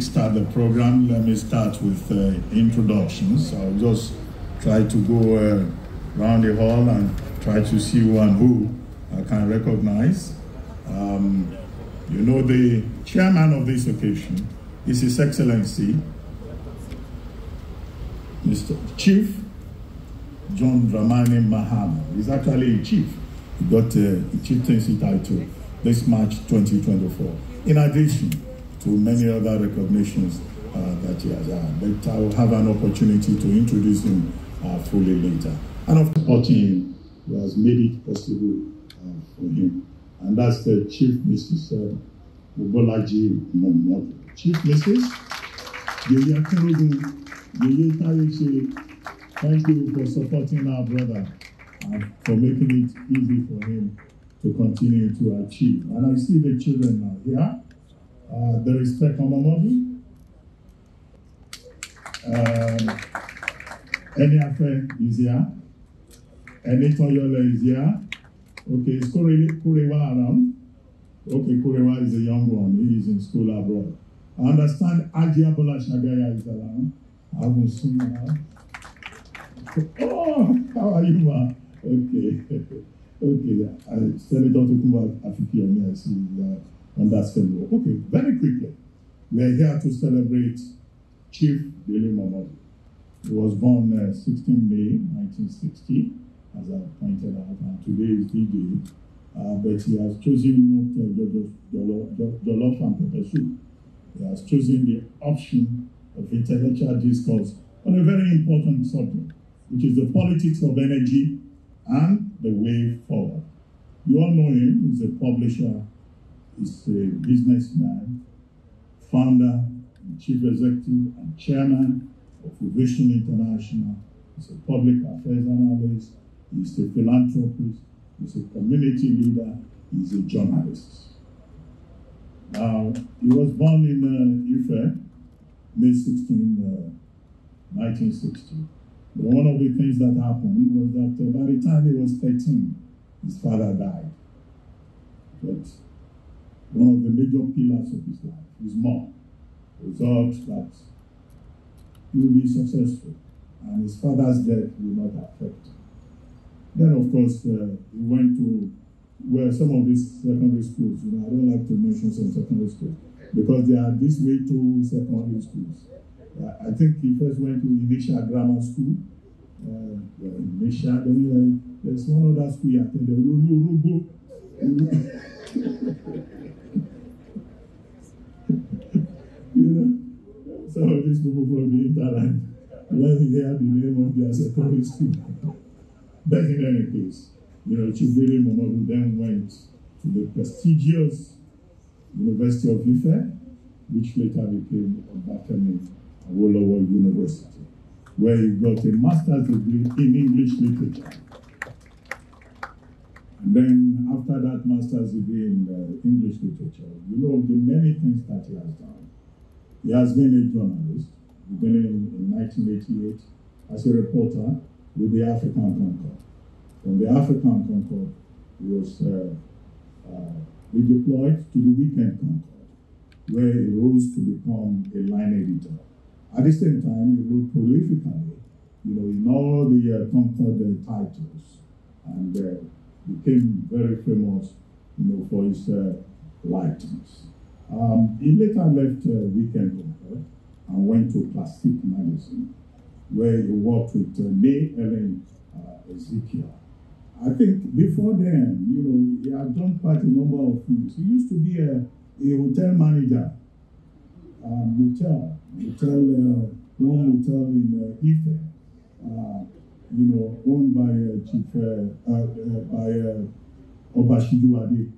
kickstart the program, let me start with uh, introductions. I'll just try to go uh, around the hall and try to see who and who I can recognize. Um, you know, the chairman of this occasion is His Excellency, Mr. Chief John Dramani Mahama. He's actually a chief. He got uh, a chieftaincy title this March 2024. In addition to many other recognitions uh, that he has had. But I will have an opportunity to introduce him uh, fully later. And of supporting him, who has made it possible uh, for him. And that's the Chief Mrs. Uh, Momodu. Chief Mrs. Thank you for supporting our brother and for making it easy for him to continue to achieve. And I see the children now here. Uh, the respect on Momodu. Um, Eniafe is here. Enitoyola is here. Okay, Kurewa around? Okay, Kurewa is a young one. He is in school abroad. I understand Ajiabola Shagaya is around. I haven't seen her. Oh, how are you, ma? Okay. okay. Uh, Senator Tokumba Afikiomi, I see you that schedule. Okay, very quickly. We are here to celebrate Chief Dele Momodu. He was born uh, 16 May 1960, as I pointed out, and today is the day. Uh, but he has chosen not jollof, jollof and pepper soup. He has chosen the option of intellectual discourse on a very important subject, which is the politics of energy and the way forward. You all know him, he's a publisher, he's a businessman, founder, chief executive, and chairman of Ovation International. He's a public affairs analyst, he's a philanthropist, he's a community leader, he's a journalist. Now, he was born in uh, Ife, May 16, uh, 1960. But one of the things that happened was that uh, by the time he was 13, his father died. But one of the major pillars of his life, his mom, resolved that he will be successful and his father's death will not affect him. Then, of course, uh, he went to where some of these secondary schools, you know, I don't like to mention some secondary schools because they are this way to secondary schools. Uh, I think he first went to Initial Grammar School. Uh, well, Initial, then uh, there's one other school he attended, Urugu. you know, some of these people from the interland, when they hear the name of their secondary school. But in any case, you know, Chibiri Momodu then went to the prestigious University of Ife, which later became Obafemi Awolowo University, where he got a master's degree in English literature. And then after that master's degree in uh, English literature, you know the many things that he has done. He has been a journalist, beginning in 1988 as a reporter with the African Concord. From the African Concord, he was uh, uh, redeployed to the Weekend Concord, where he rose to become a line editor. At the same time, he wrote prolifically, you know, in all the uh, Concord uh, titles, and uh, became very famous, you know, for his uh, writings. Um, he later left uh, Weekend Concord and went to Classique Magazine, where he worked with uh, May Ellen uh, Ezekiel. I think before then, you know, he had done quite a number of things. He used to be a, a hotel manager, um, hotel, hotel, uh, one hotel in uh, Ife, uh, you know, owned by uh, Chief, uh, uh, uh, by uh, Oba Sijuwade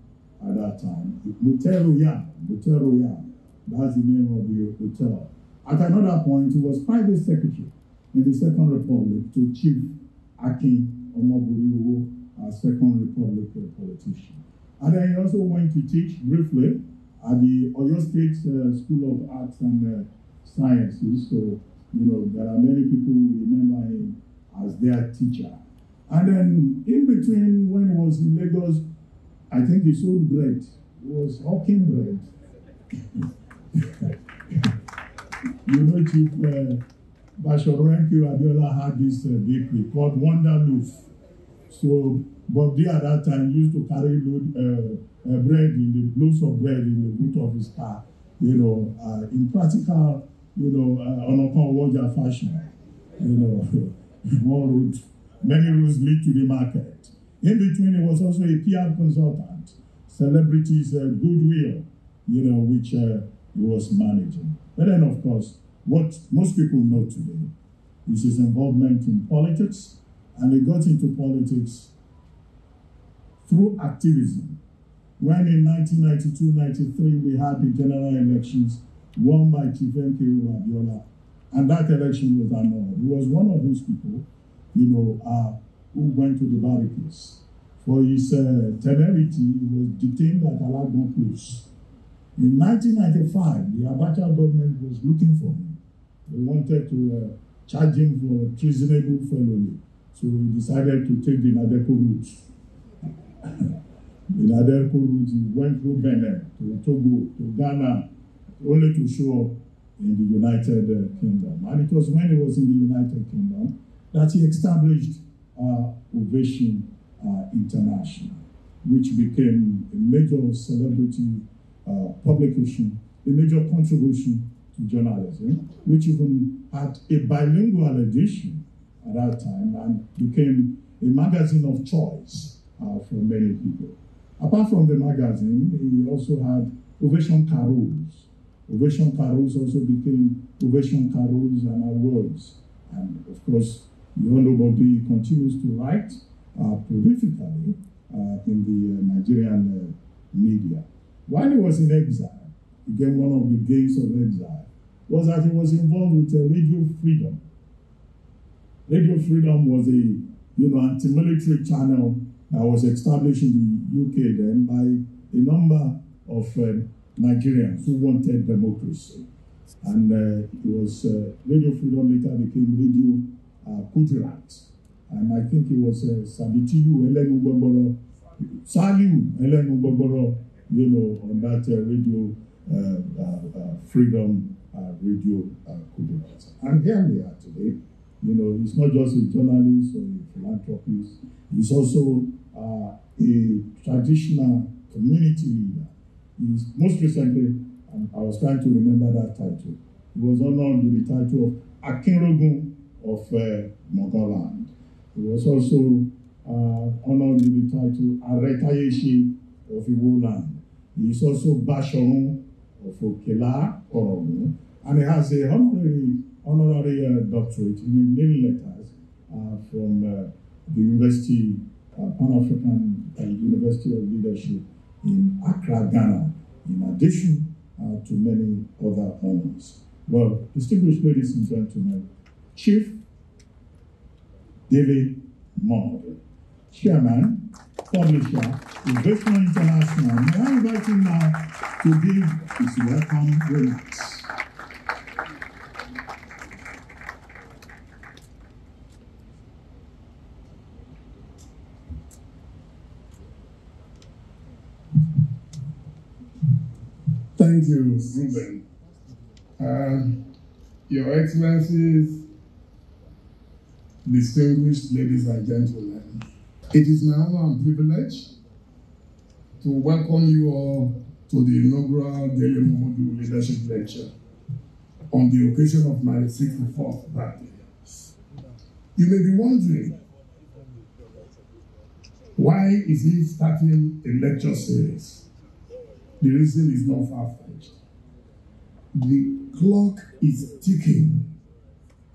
at that time. Motel Royal, Motel Royal, that's the name of the hotel. At another point, he was private secretary in the Second Republic to Chief Akin Omoboriowo a Second Republic politician. And then he also went to teach briefly at the Oyo State uh, School of Arts and uh, Sciences. So, you know, there are many people who remember him as their teacher. And then in between, when he was in Lagos, I think he sold bread. Was bread. you know, Chief uh, Bashorenki Abiola had this uh, bakery called Wonder Loaf. So Bob D at that time used to carry load, uh, uh, bread in the loaves of bread in the boot of his car, you know, uh, in practical, you know, uh, on a Waja fashion. You know, one route, many routes lead to the market. In between, he was also a PR consultant, celebrities' uh, goodwill, you know, which uh, he was managing. But then, of course, what most people know today is his involvement in politics, and he got into politics through activism. When in 1992-93 we had the general elections won by Chief MKO Abiola, and that election was annulled. He was one of those people, you know, uh, who went to the barricades. For his uh, temerity, he was detained at Alagbon Close. In 1995, the Abacha government was looking for him. They wanted to uh, charge him for treasonable felony. So he decided to take the Nadeco route. the Nadeco route, he went through Benin to Togo to Ghana, only to show up in the United uh, Kingdom. And it was when he was in the United Kingdom that he established uh, Ovation uh, International, which became a major celebrity uh, publication, a major contribution to journalism, which even had a bilingual edition at that time and became a magazine of choice uh, for many people. Apart from the magazine, he also had Ovation Carols. Ovation Carols also became Ovation Carols and Awards. And of course, the Honorable B continues to write prolifically uh, in the uh, Nigerian uh, media. While he was in exile, again, one of the gains of exile was that he was involved with Radio Freedom. Radio Freedom was a you know anti-military channel that was established in the UK then by a number of uh, Nigerians who wanted democracy. And uh, it was uh, Radio Freedom later became Radio uh, Kudirat. And I think it was uh, Sabitiyu Elenu Gbogboro, Saliu Elenu Gbogboro, you know, on that uh, Radio uh, uh, uh, Freedom uh, Radio uh. And here we are today. You know, he's not just a journalist or a philanthropist, he's also uh, a traditional community leader. He's most recently, um, I was trying to remember that title. He was honored with the title of Akinrogun of uh, Mogoland. He was also uh, honored with the title Aretayeshi of Iwo land. He is also Bashorun of Okela Orogun, and he has a honorary, honorary uh, doctorate in many letters uh, from uh, the University uh, Pan-African uh, University of Leadership in Accra, Ghana, in addition to many other honors. Well, distinguished ladies and gentlemen, Chief Dele Momodu, Chairman, Publisher, Investment International, may I invite him now to give his welcome remarks. Thank you, Ruben. Uh, Your Excellencies, distinguished ladies and gentlemen, it is my honor and privilege to welcome you all to the inaugural Dele Leadership Lecture on the occasion of my 64th birthday. You may be wondering, why is he starting a lecture series? The reason is not far-fetched. The clock is ticking,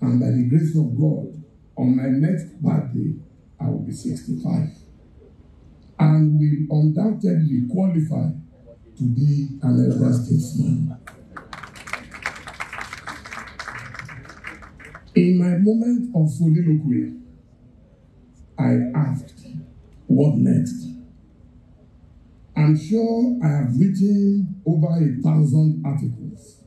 and by the grace of God, on my next birthday, I will be 65 and will undoubtedly qualify to be an elder statesman. In my moment of soliloquy, I asked, What next? I'm sure I have written over a thousand articles,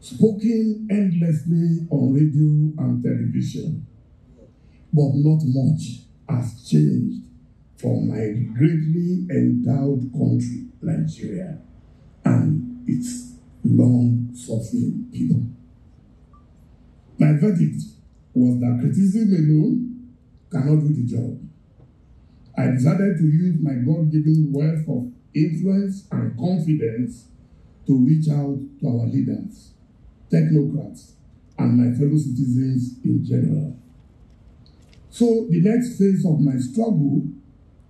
spoken endlessly on radio and television, but not much has changed for my greatly endowed country, Nigeria, and its long suffering people. My verdict was that criticism alone cannot do the job. I decided to use my God given wealth of influence and confidence to reach out to our leaders, technocrats, and my fellow citizens in general. So, the next phase of my struggle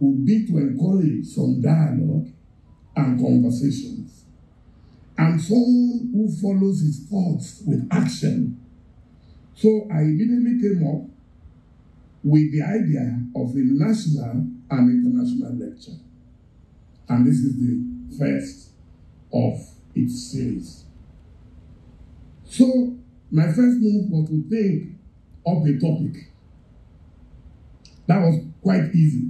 would be to encourage some dialogue and conversations. I'm someone who follows his thoughts with action. So I immediately came up with the idea of a national and international lecture. And this is the first of its series. So my first move was to think of a topic. That was quite easy.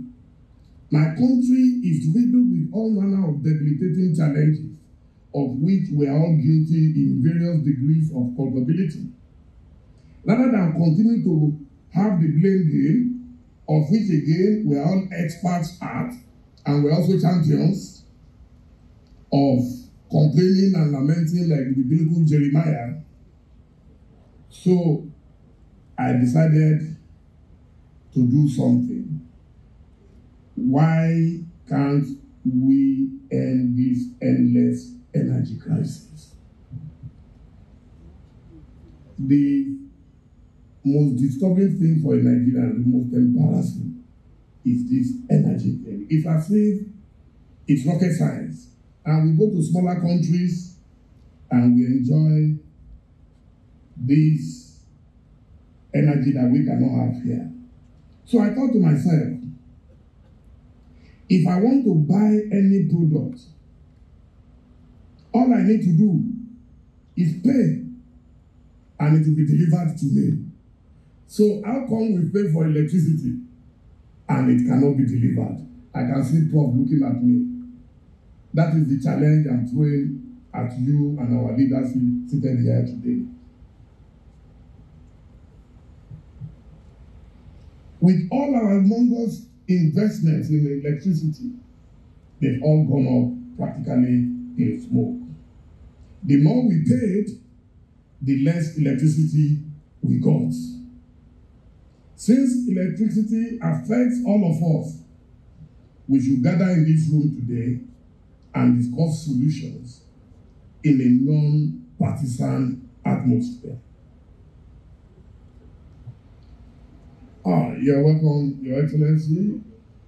My country is riddled with all manner of debilitating challenges, of which we are all guilty in various degrees of culpability. Rather than continue to have the blame game, of which again we are all experts at, and we're also champions of complaining and lamenting like the biblical Jeremiah. So I decided to do something. Why can't we end this endless energy crisis? The most disturbing thing for a Nigerian, the most embarrassing, is this energy thing. It's as if it's rocket science. And we go to smaller countries and we enjoy this energy that we cannot have here. So I thought to myself, if I want to buy any product, all I need to do is pay and it will be delivered to me. So how come we pay for electricity and it cannot be delivered? I can see Prof looking at me. That is the challenge I'm throwing at you and our leaders seated here today. With all our humongous investments in electricity, they've all gone up practically in smoke. The more we paid, the less electricity we got. Since electricity affects all of us, we should gather in this room today and discuss solutions in a non-partisan atmosphere. Ah, you're welcome, Your Excellency,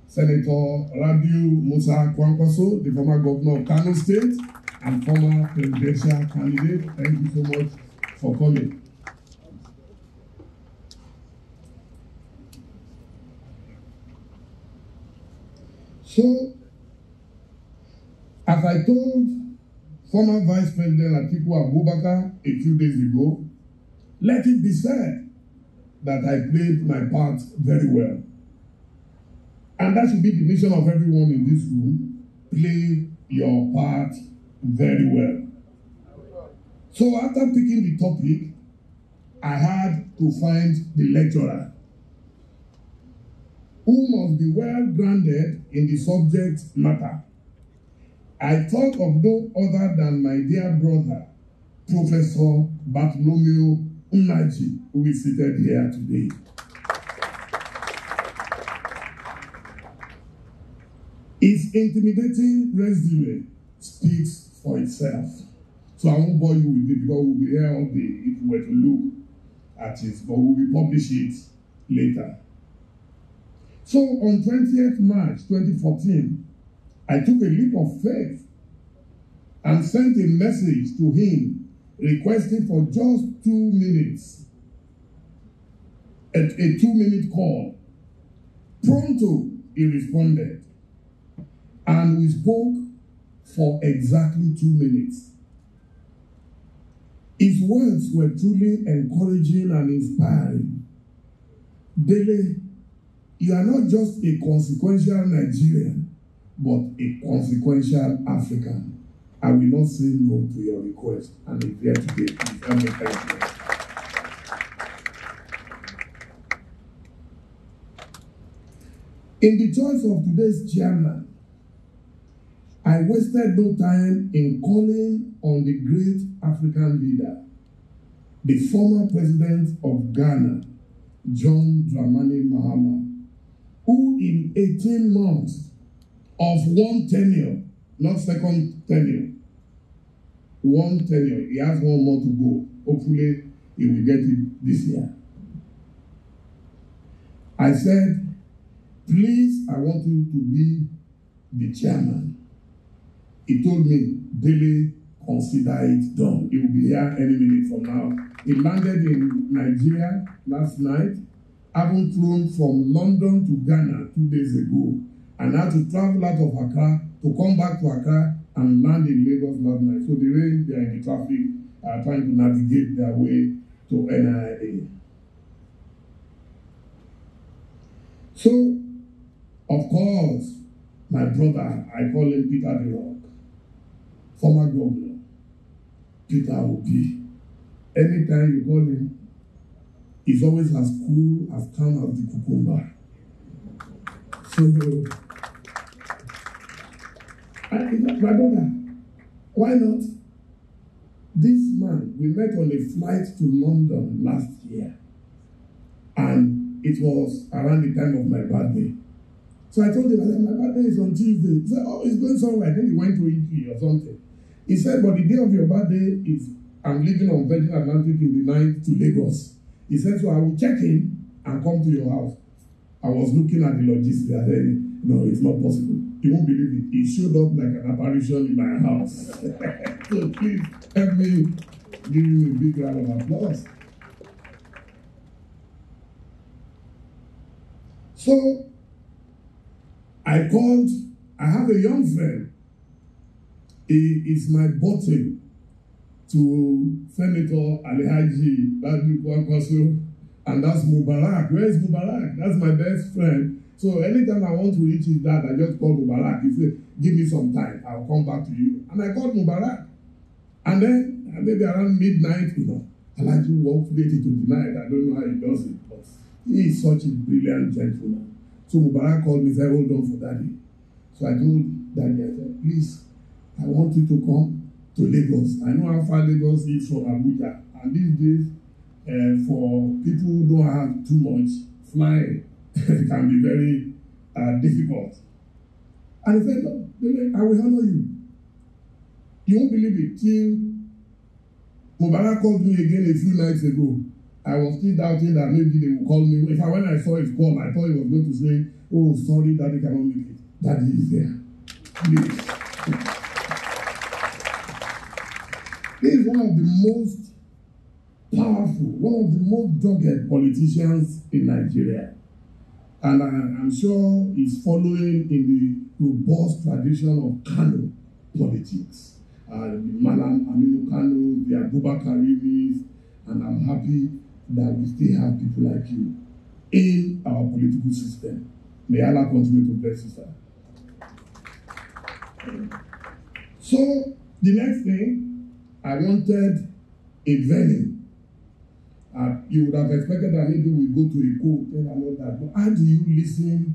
Senator Rabiu Musa Kwankwaso, the former governor of Kano State and former presidential candidate. Thank you so much for coming. So, as I told former Vice President Atiku Abubakar a few days ago, let it be said that I played my part very well. And that should be the mission of everyone in this room. Play your part very well. So after picking the topic, I had to find the lecturer who must be well grounded in the subject matter. I thought of no other than my dear brother, Professor Bartholomew Nnaji, who is seated here today. His intimidating resume speaks for itself. So I won't bore you with it because we'll be here all day if we were to look at it, but we will publish it later. So on 20th March 2014, I took a leap of faith and sent a message to him requesting for just two minutes, a, a two minute call. Pronto, he responded. And we spoke for exactly two minutes. His words were truly encouraging and inspiring. Dele, you are not just a consequential Nigerian, but a consequential African. I will not say no to your request. And if here today. In the choice of today's chairman, I wasted no time in calling on the great African leader, the former president of Ghana, John Dramani Mahama, who in 18 months of one tenure, not second tenure, one tenure, he has one more to go. Hopefully, he will get it this year. I said, please, I want you to be the chairman. He told me, Dele, consider it done. He will be here any minute from now. He landed in Nigeria last night, having flown from London to Ghana two days ago, and had to travel out of Accra to come back to Accra and land in Lagos last night. So the way they are in the traffic are trying to navigate their way to NIA. So, of course, my brother, I call him Peter the Rock, former governor, Peter Obi. Anytime you call him, he's always as cool, as calm as the cucumber. So, I, my brother, why not? This man, we met on a flight to London last year, and it was around the time of my birthday. So I told him, I said, my birthday is on Tuesday. He said, oh, he's going somewhere. I think he went to Italy or something. He said, but the day of your birthday is, I'm leaving on Virgin Atlantic in the night to Lagos. He said, so I will check in and come to your house. I was looking at the logistics. I said, no, it's not possible. You won't believe it. He showed up like an apparition in my house. so please help me give him a big round of applause. So I called, I have a young friend. He is my button to Senator Alhaji Ladu Kwankwaso, and that's Mubarak. Where is Mubarak? That's my best friend. So anytime I want to reach his dad, I just call Mubarak. He said, give me some time. I'll come back to you. And I called Mubarak. And then maybe around midnight, you know, Alhaji walked late into the night. I don't know how he does it, but he is such a brilliant gentleman. So Mubarak called me, said, hold on for daddy. So I told daddy, I said, please, I want you to come to Lagos. I know how far Lagos is from Abuja. And these days, uh, for people who don't have too much, flying can be very uh, difficult. And he said, I will honor you. You won't believe it. Till Mubarak called me again a few nights ago. I was still doubting that maybe they will call me. In fact, when I saw his call, I thought he was going to say, Oh, sorry, daddy cannot make it. Daddy is there. Please. This is one of the most powerful, one of the most dogged politicians in Nigeria. And I, I'm sure he's following in the robust tradition of Kano politics. Uh, the Malam Aminu Kano, the Abubakar Rimis, and I'm happy that we still have people like you in our political system. May Allah continue to bless you, sir. So, the next thing, I wanted a venue. Uh, you would have expected that maybe we go to a court and all that. But how do you listen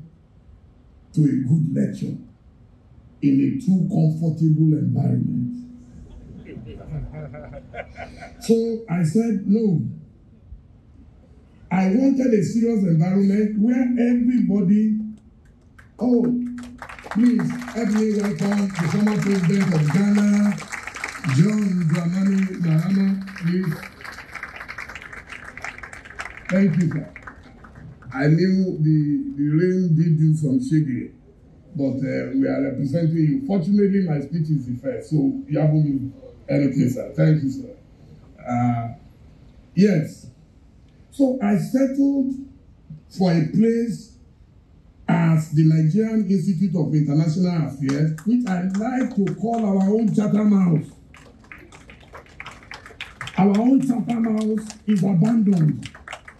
to a good lecture in a too comfortable environment? So I said, no. I wanted a serious environment where everybody, oh, please help me welcome the former president of Ghana, John Dramani Mahama, please. Thank you, sir. I knew the, the rain did you some shaking, but uh, we are representing you. Fortunately, my speech is the first, so you haven't anything, sir. Thank you, sir. Uh, yes. So I settled for a place as the Nigerian Institute of International Affairs, which I like to call our own Chatham House. Our own Chatham House is abandoned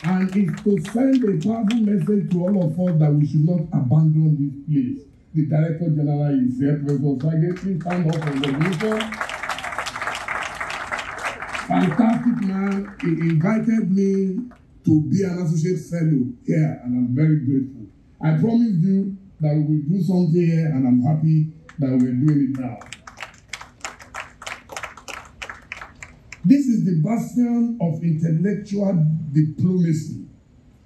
and is to send a powerful message to all of us that we should not abandon this place. The Director General is here, Professor Sage, please stand up for the mission. Fantastic man, he invited me to be an associate fellow here, and I'm very grateful. I promised you that we will do something here, and I'm happy that we're doing it now. This is the bastion of intellectual diplomacy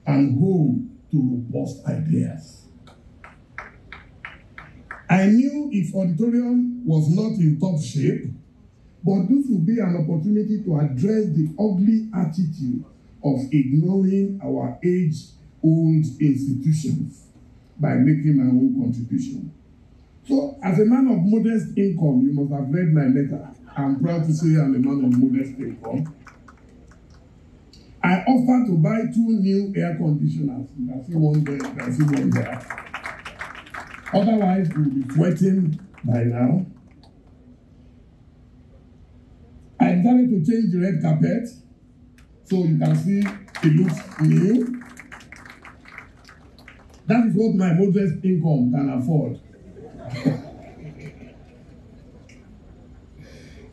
and home to robust ideas. I knew if auditorium was not in top shape, but this would be an opportunity to address the ugly attitude of ignoring our age-old institutions by making my own contribution. So, as a man of modest income, you must have read my letter. I'm proud to say I'm a man of modest income. I offered to buy two new air conditioners. See one there, see one there. Otherwise, we'll be sweating by now. I decided to change the red carpet so you can see it looks new. That is what my modest income can afford.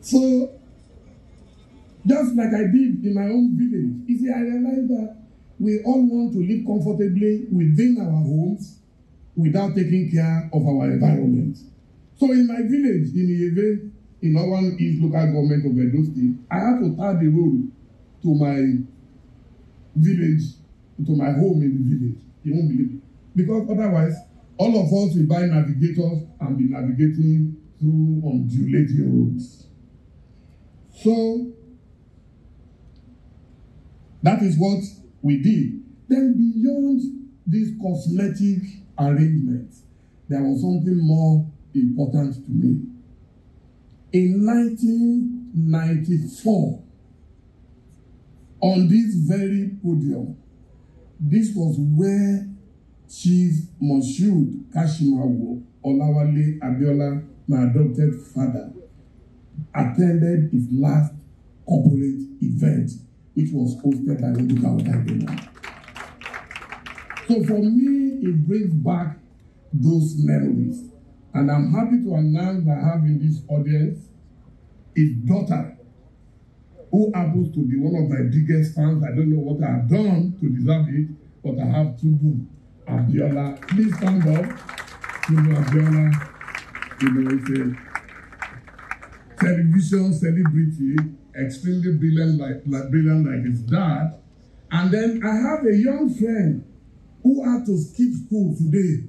So, just like I did in my own village, you see, I realized that we all want to live comfortably within our homes without taking care of our environment. So, in my village, in Ieve, in Northern East local government of Edo State, I had to tar the road to my village, to my home in the village. You won't believe it. Because otherwise, all of us will buy navigators and be navigating through undulating roads. So, that is what we did. Then, beyond these cosmetic arrangements, there was something more important to me. In 1994, on this very podium, this was where Chief Moshood Kashimawo Olawale Abiola, my adopted father, attended his last corporate event, which was hosted by Oduka Odagena. So for me, it brings back those memories. And I'm happy to announce that I have in this audience his daughter, who happens to be one of my biggest fans. I don't know what I have done to deserve it, but I have to do. Abiola, please stand up. You know, Abiola, you know, it's a television celebrity, extremely brilliant like, like brilliant like his dad. And then I have a young friend who had to skip school today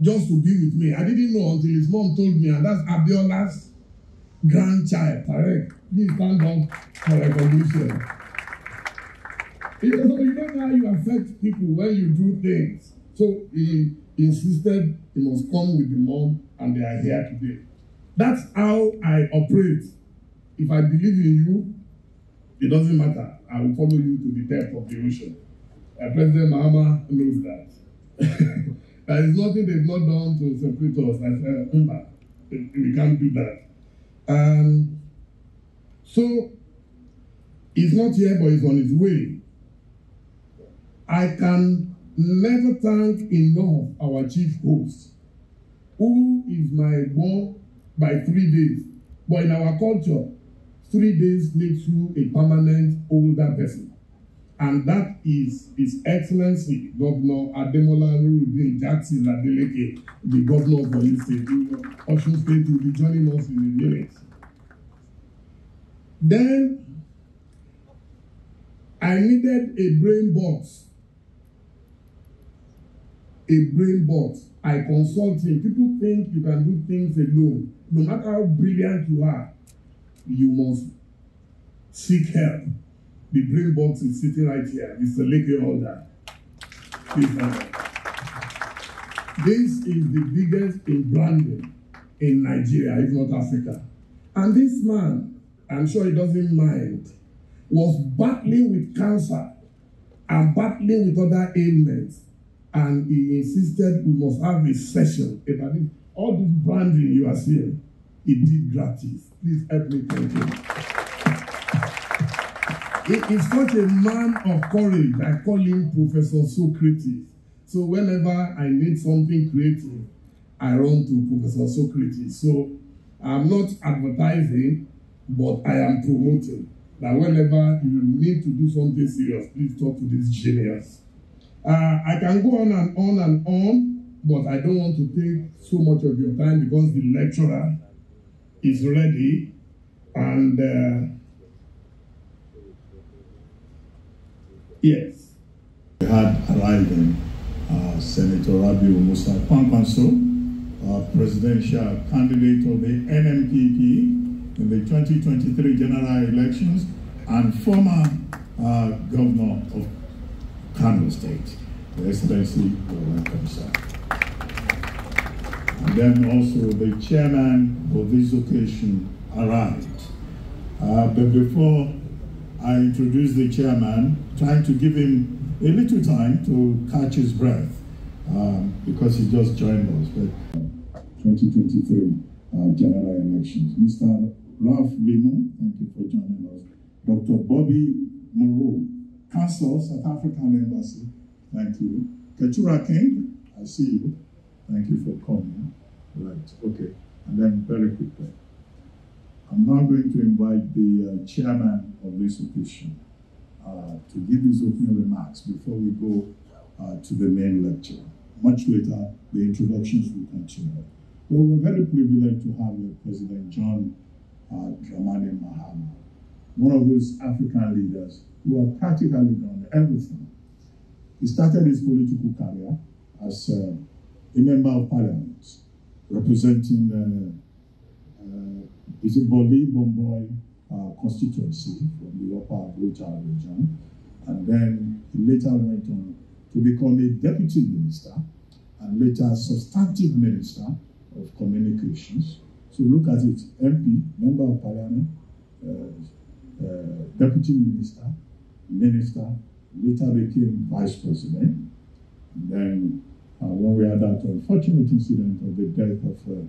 just to be with me. I didn't know until his mom told me, and that's Abiola's grandchild, Tarek. Please stand up for recognition. You know, you don't know how you affect people when you do things. So he insisted he must come with the mom, and they are here today. That's how I operate. If I believe in you, it doesn't matter. I will follow you to the depth of the ocean. President Mahama knows that. there is nothing they've not done to separate us. I said, Umba, we can't do that. Um, so, he's not here, but he's on his way. I can never thank enough our chief host, who is my one by three days. But in our culture, three days makes you a permanent older person. And that is His Excellency Governor Ademola Nurudeen Jackson Adeleke, the governor of Oyo State. Osun State will be joining us in a minute. Then I needed a brain box. A brain box. I consult him. People think you can do things alone. No matter how brilliant you are, you must seek help. The brain box is sitting right here. Mr. Leke Holder. Please, this is the biggest in branding in Nigeria, if not Africa. And this man, I'm sure he doesn't mind, was battling with cancer and battling with other ailments. And he insisted we must have a session about it. All this branding you are seeing, he did gratis. Please help me thank him. He is such a man of courage. I call him Professor Socrates. So whenever I need something creative, I run to Professor Socrates. So I'm not advertising, but I am promoting that whenever you need to do something serious, please talk to this genius. Uh, I can go on and on and on, but I don't want to take so much of your time because the lecturer is ready and uh, yes. We had arriving uh, Senator Rabiu Musa Kwankwaso, uh, presidential candidate of the NNPP in the 2023 general elections and former uh, governor of Kano State. Your Excellency, welcome, sir. Then also the chairman for this occasion arrived. Uh, but before I introduce the chairman, trying to give him a little time to catch his breath um, because he just joined us. But 2023 uh, general elections. Mr. Ralph Limo, thank you for joining us. Dr. Bobby Moreau, Council, South African Embassy, thank you. Keturah King, I see you. Thank you for coming. Right, okay. And then very quickly, I'm now going to invite the uh, chairman of this occasion uh, to give his opening remarks before we go uh, to the main lecture. Much later, the introductions will continue. Well, we're very privileged to have President John uh, Dramani Mahama, one of those African leaders who have practically done everything. He started his political career as uh, a member of parliament, representing the uh, is it Bole Bamboi uh, constituency from the upper Volta region. And then he later went on to become a deputy minister and later substantive minister of Communications. So look at it, MP, Member of Parliament, uh, uh, Deputy Minister, Minister, later became Vice President. And then uh, when we had that unfortunate incident of the death of uh,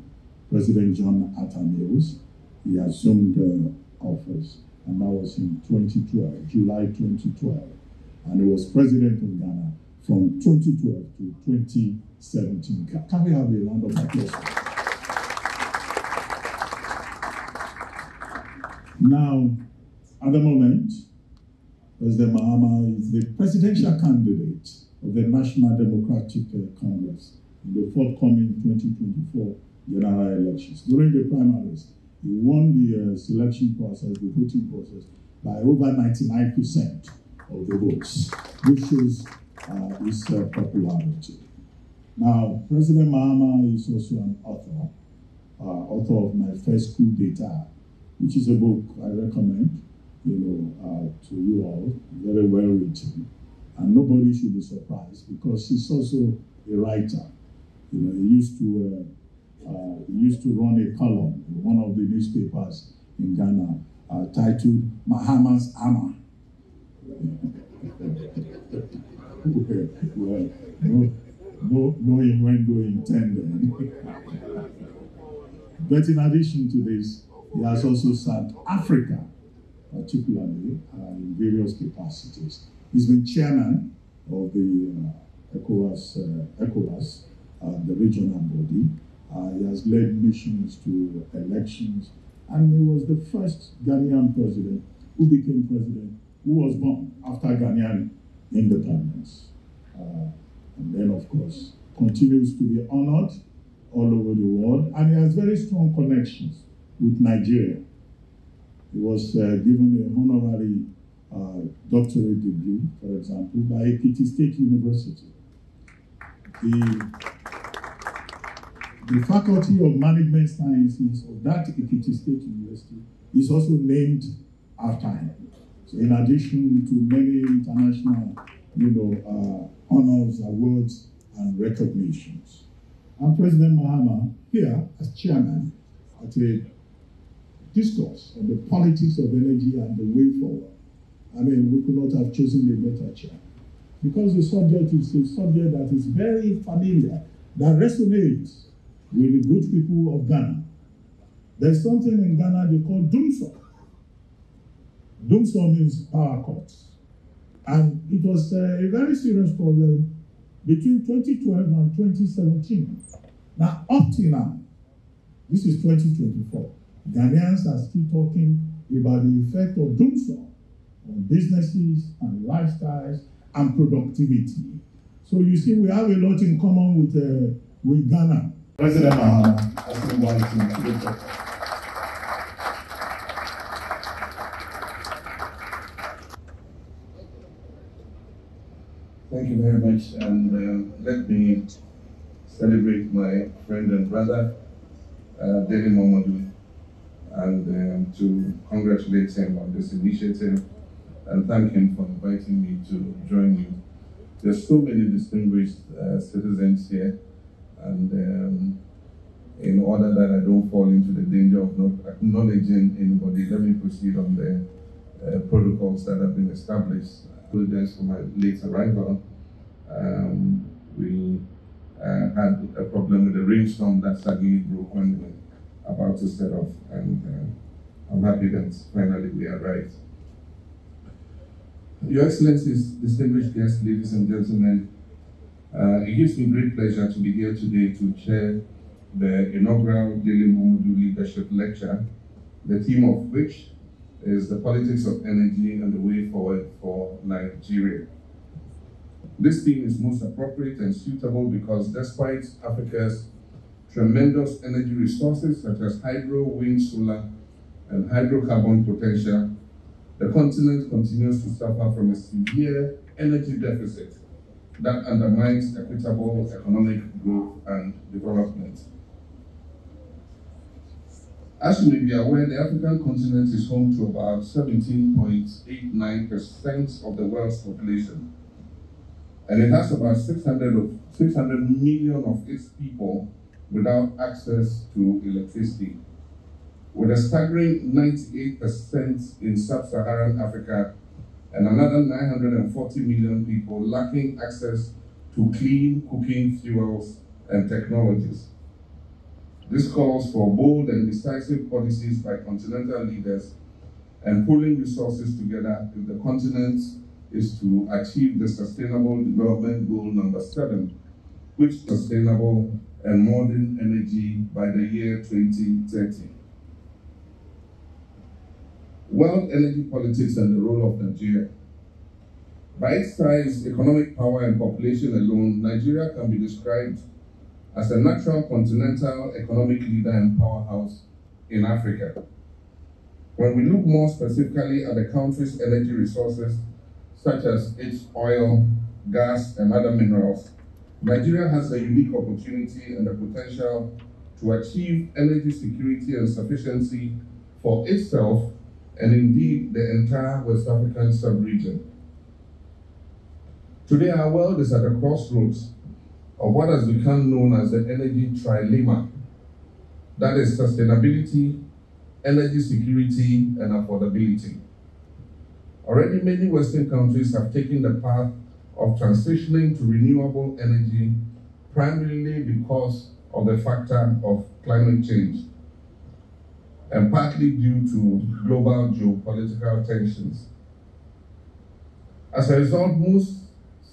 President John Atta Mills, he assumed uh, office, and that was in 2012, July 2012. And he was President of Ghana from 2012 to 2017. Can, can we have a round of applause? Now, at the moment, President Mahama is the presidential candidate of the National Democratic uh, Congress in the forthcoming 2024 general elections. During the primaries, he won the uh, selection process, the voting process, by over 99% of the votes, which shows uh, his uh, popularity. Now, President Mahama is also an author, uh, author of My First Coup d'etat, which is a book I recommend, you know, uh, to you all, very well written. And nobody should be surprised because he's also a writer. You know, he used to uh, uh, used to run a column in one of the newspapers in Ghana uh, titled Mahama's Hammer. well, no, no, no innuendo intended. but in addition to this, he has also served Africa, particularly uh, in various capacities. He's been chairman of the uh, ECOWAS, uh, ECOWAS uh, the regional body. Uh, he has led missions to elections, and he was the first Ghanaian president who became president, who was born after Ghanaian independence. Uh, and then, of course, continues to be honored all over the world, and he has very strong connections with Nigeria. He was uh, given a honorary doctorate degree, for example, by Ekiti State University. The, the Faculty of Management Sciences of that Ekiti State University is also named after him. So in addition to many international, you know, uh, honors, awards, and recognitions. I'm President Mahama here as chairman at a discourse on the politics of energy and the way forward. I mean, we could not have chosen a better chair. Because the subject is a subject that is very familiar, that resonates with the good people of Ghana. There's something in Ghana they call Dumsor. Dumsor means power cuts. And it was uh, a very serious problem between 2012 and 2017. Now, up to now, this is 2024, Ghanaians are still talking about the effect of Dumsor on businesses and lifestyles and productivity. So you see, we have a lot in common with, uh, with Ghana. President Mahama has invited to Thank you very much, and uh, let me celebrate my friend and brother, uh, Dele Momodu, and um, to congratulate him on this initiative and thank him for inviting me to join you. There's so many distinguished uh, citizens here, and um, in order that I don't fall into the danger of not acknowledging anybody, let me proceed on the uh, protocols that have been established. Apologize for my late arrival. Um, we uh, had a problem with the rainstorm that suddenly broke when we were about to set off, and uh, I'm happy that finally we arrived. Your Excellencies, distinguished guests, ladies and gentlemen, uh, it gives me great pleasure to be here today to chair the inaugural Dele Momodu Leadership Lecture, the theme of which is the politics of energy and the way forward for Nigeria. This theme is most appropriate and suitable because despite Africa's tremendous energy resources such as hydro, wind, solar, and hydrocarbon potential, the continent continues to suffer from a severe energy deficit that undermines equitable economic growth and development. As you may be aware, the African continent is home to about 17.89% of the world's population. And it has about 600, of, 600 million of its people without access to electricity with a staggering 98% in sub-Saharan Africa and another 940 million people lacking access to clean cooking fuels and technologies. This calls for bold and decisive policies by continental leaders and pulling resources together if the continent is to achieve the Sustainable Development Goal number seven, which is sustainable and modern energy by the year 2030. World energy politics and the role of Nigeria. By its size, economic power, and population alone, Nigeria can be described as a natural continental economic leader and powerhouse in Africa. When we look more specifically at the country's energy resources, such as its oil, gas, and other minerals, Nigeria has a unique opportunity and the potential to achieve energy security and sufficiency for itself and indeed the entire West African sub-region. Today, our world is at a crossroads of what has become known as the energy trilemma. That is sustainability, energy security, and affordability. Already many Western countries have taken the path of transitioning to renewable energy primarily because of the factor of climate change and partly due to global geopolitical tensions. As a result, most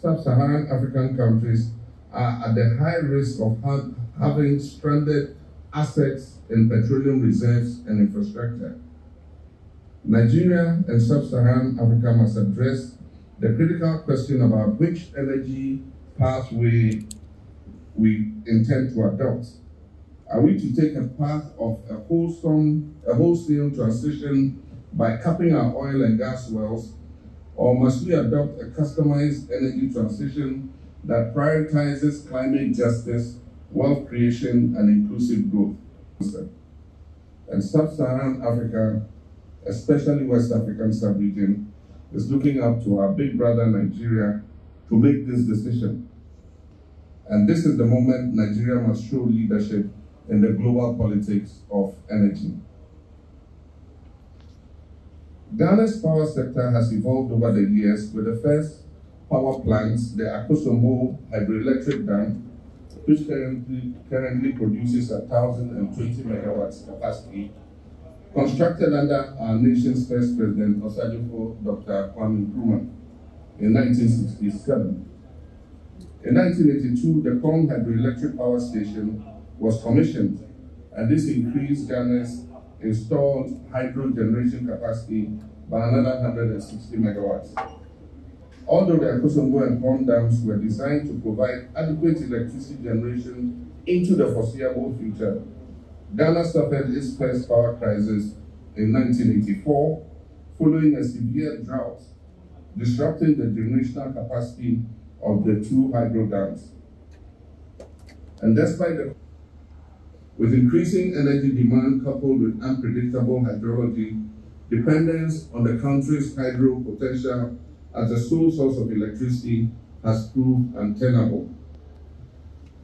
sub-Saharan African countries are at the high risk of ha having stranded assets in petroleum reserves and infrastructure. Nigeria and sub-Saharan Africa must address the critical question about which energy pathway we intend to adopt are we to take a path of a wholesome, a wholesale transition by capping our oil and gas wells, or must we adopt a customized energy transition that prioritizes climate justice, wealth creation, and inclusive growth? And sub-Saharan Africa, especially West African sub-region, is looking up to our big brother Nigeria to make this decision. And this is the moment Nigeria must show leadership in the global politics of energy. Ghana's power sector has evolved over the years with the first power plants, the Akosombo hydroelectric dam, which currently, currently produces 1,020 megawatts capacity, constructed under our nation's first president, Osagyefo Dr. Kwame Nkrumah, in 1967. In 1982, the Kpong Hydroelectric Power Station was commissioned, and this increased Ghana's installed hydro generation capacity by another 160 megawatts. Although the Akosombo and Kpong dams were designed to provide adequate electricity generation into the foreseeable future, Ghana suffered its first power crisis in 1984 following a severe drought, disrupting the generational capacity of the two hydro dams. And despite the with increasing energy demand coupled with unpredictable hydrology, dependence on the country's hydro potential as a sole source of electricity has proved untenable.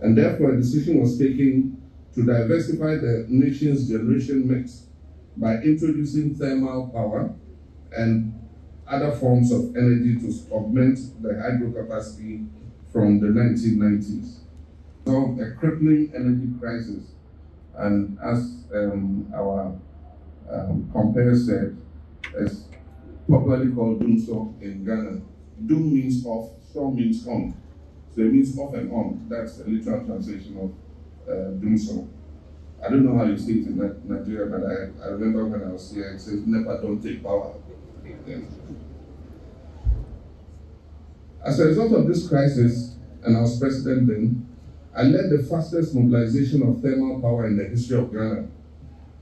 And therefore, a decision was taken to diversify the nation's generation mix by introducing thermal power and other forms of energy to augment the hydro capacity from the 1990s. Solve a crippling energy crisis and as um, our um, compare said, it's popularly called Dumsor in Ghana. Dum means off, so means on. So it means off and on. That's the literal translation of uh, Dumsor. I don't know how you say it in Nigeria, but I, I remember when I was here, it says, never don't take power. As a result of this crisis, and I was president then, I led the fastest mobilization of thermal power in the history of Ghana,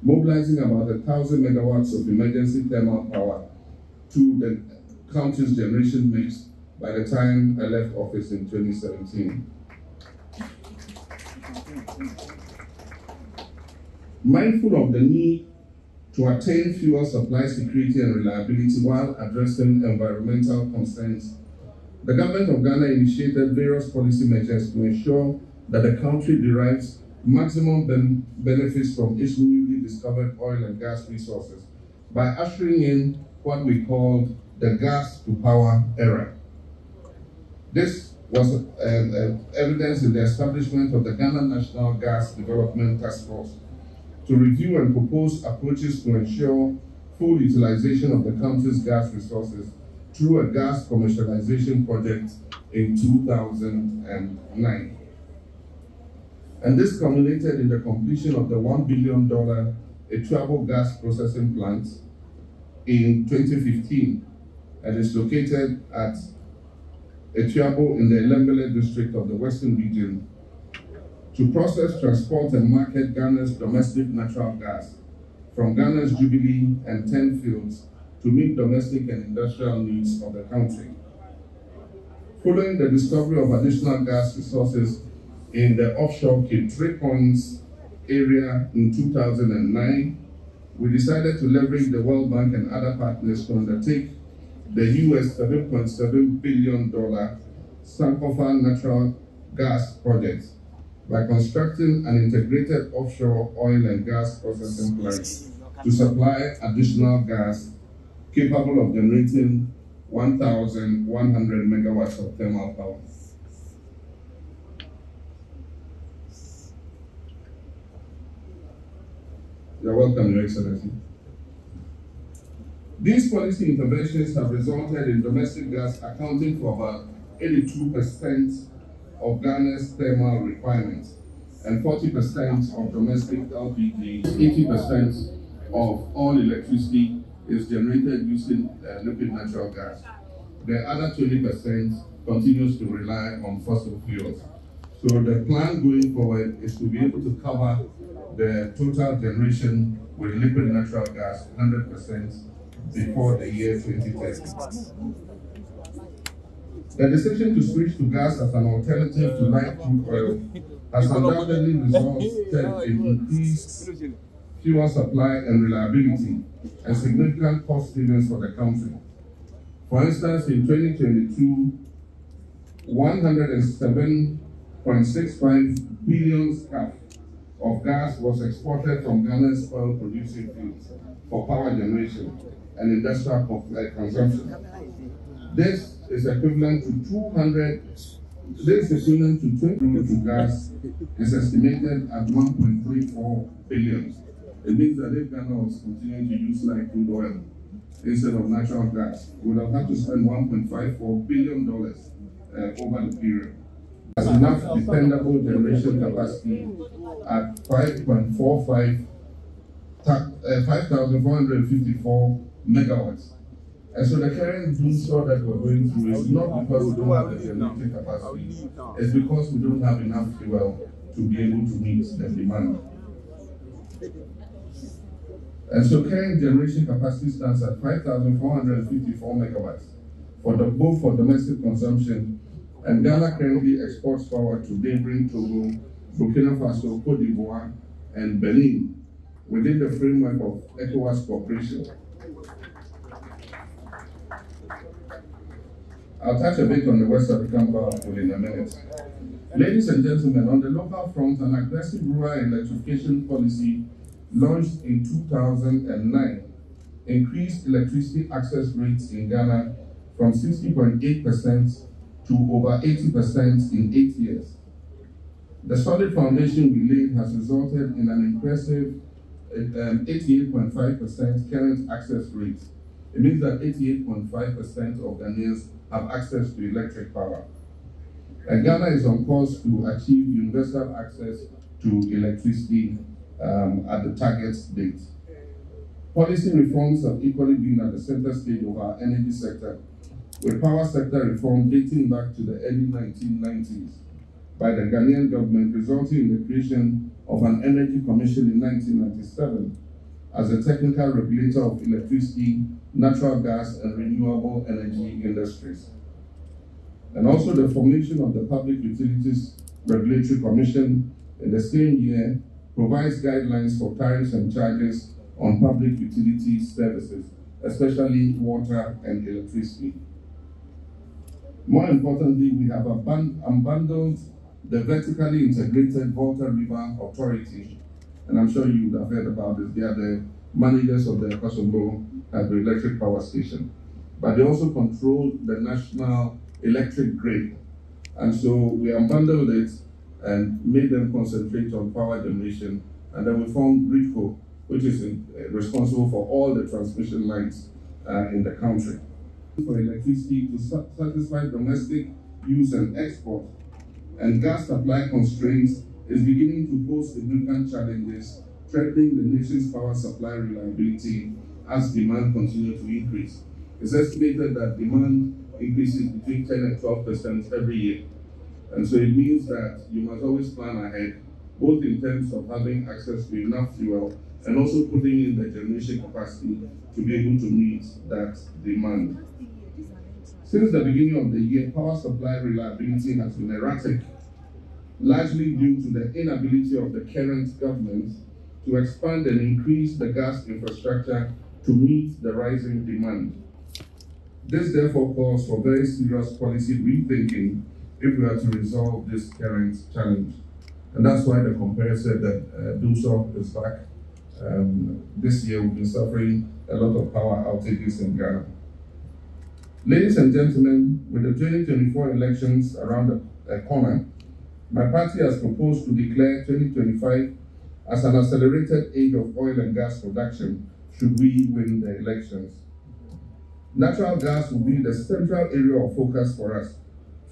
mobilizing about a thousand megawatts of emergency thermal power to the country's generation mix by the time I left office in 2017. Mindful of the need to attain fuel supply security and reliability while addressing environmental concerns, the government of Ghana initiated various policy measures to ensure that the country derives maximum ben benefits from its newly discovered oil and gas resources by ushering in what we called the gas to power era. This was uh, uh, evidence in the establishment of the Ghana National Gas Development Task Force to review and propose approaches to ensure full utilization of the country's gas resources through a gas commercialization project in 2009. And this culminated in the completion of the $1 billion Atuabo gas processing plant in 2015 and is located at Atuabo in the Ellembelle district of the Western region to process, transport, and market Ghana's domestic natural gas from Ghana's Jubilee and 10 fields to meet domestic and industrial needs of the country. Following the discovery of additional gas resources in the offshore Three Points area in 2009, we decided to leverage the World Bank and other partners to undertake the US $7.7 billion Sankofa natural gas project by constructing an integrated offshore oil and gas processing plant to supply additional gas capable of generating 1,100 megawatts of thermal power. You're welcome, Your Excellency. These policy interventions have resulted in domestic gas accounting for about 82% of Ghana's thermal requirements and 40% of domestic LPG, 80% of all electricity is generated using uh, liquid natural gas. The other 20% continues to rely on fossil fuels. So the plan going forward is to be able to cover the total generation with liquid natural gas 100% before the year 2030. The decision to switch to gas as an alternative to light crude oil has undoubtedly resulted in increased fuel supply and reliability and significant cost savings for the country. For instance, in 2022, 107.65 billion scf of gas was exported from Ghana's oil producing fields for power generation and industrial uh, consumption. This is equivalent to 200, this is equivalent to 20 to gas is estimated at 1.34 billion. It means that if Ghana was continuing to use light crude oil instead of natural gas, we would have had to spend 1.54 billion dollars uh, over the period. Has enough dependable generation capacity at 5.45 uh, 5,454 megawatts. And so the current Dumsor that we're going through is not because we don't have the generating capacity, it's because we don't have enough fuel to be able to meet the demand. And so current generation capacity stands at 5,454 megawatts for the, both for domestic consumption and Ghana currently exports power to neighboring Togo, Burkina Faso, Cote d'Ivoire, and Benin within the framework of ECOWAS cooperation. I'll touch a bit on the West African power pool in a minute. Ladies and gentlemen, on the local front, an aggressive rural electrification policy launched in 2009 increased electricity access rates in Ghana from 60.8% to over 80% in eight years. The solid foundation we laid has resulted in an impressive 88.5% um, current access rate. It means that 88.5% of Ghanaians have access to electric power. And Ghana is on course to achieve universal access to electricity um, at the target date. Policy reforms have equally been at the center stage of our energy sector, with power sector reform dating back to the early 1990s by the Ghanaian government, resulting in the creation of an Energy Commission in 1997 as a technical regulator of electricity, natural gas, and renewable energy industries. And also the formation of the Public Utilities Regulatory Commission in the same year provides guidelines for tariffs and charges on public utility services, especially water and electricity. More importantly, we have unbundled the vertically integrated Volta River Authority, and I'm sure you would have heard about this. They are the managers of the Akosombo hydroelectric power station, but they also control the national electric grid. And so we unbundled it and made them concentrate on power generation. And then we formed GRIDCO, which is uh, responsible for all the transmission lines uh, in the country. For electricity to satisfy domestic use and export, and gas supply constraints is beginning to pose significant challenges, threatening the nation's power supply reliability as demand continues to increase. It's estimated that demand increases between 10 and 12 percent every year. And so it means that you must always plan ahead, both in terms of having access to enough fuel and also putting in the generation capacity to be able to meet that demand. Since the beginning of the year, power supply reliability has been erratic, largely due to the inability of the current government to expand and increase the gas infrastructure to meet the rising demand. This therefore calls for very serious policy rethinking if we are to resolve this current challenge. And that's why the compare said that uh, Dumsor is back. Um, this year we've been suffering a lot of power outages in Ghana. Ladies and gentlemen, with the 2024 elections around the corner, my party has proposed to declare 2025 as an accelerated age of oil and gas production should we win the elections. Natural gas will be the central area of focus for us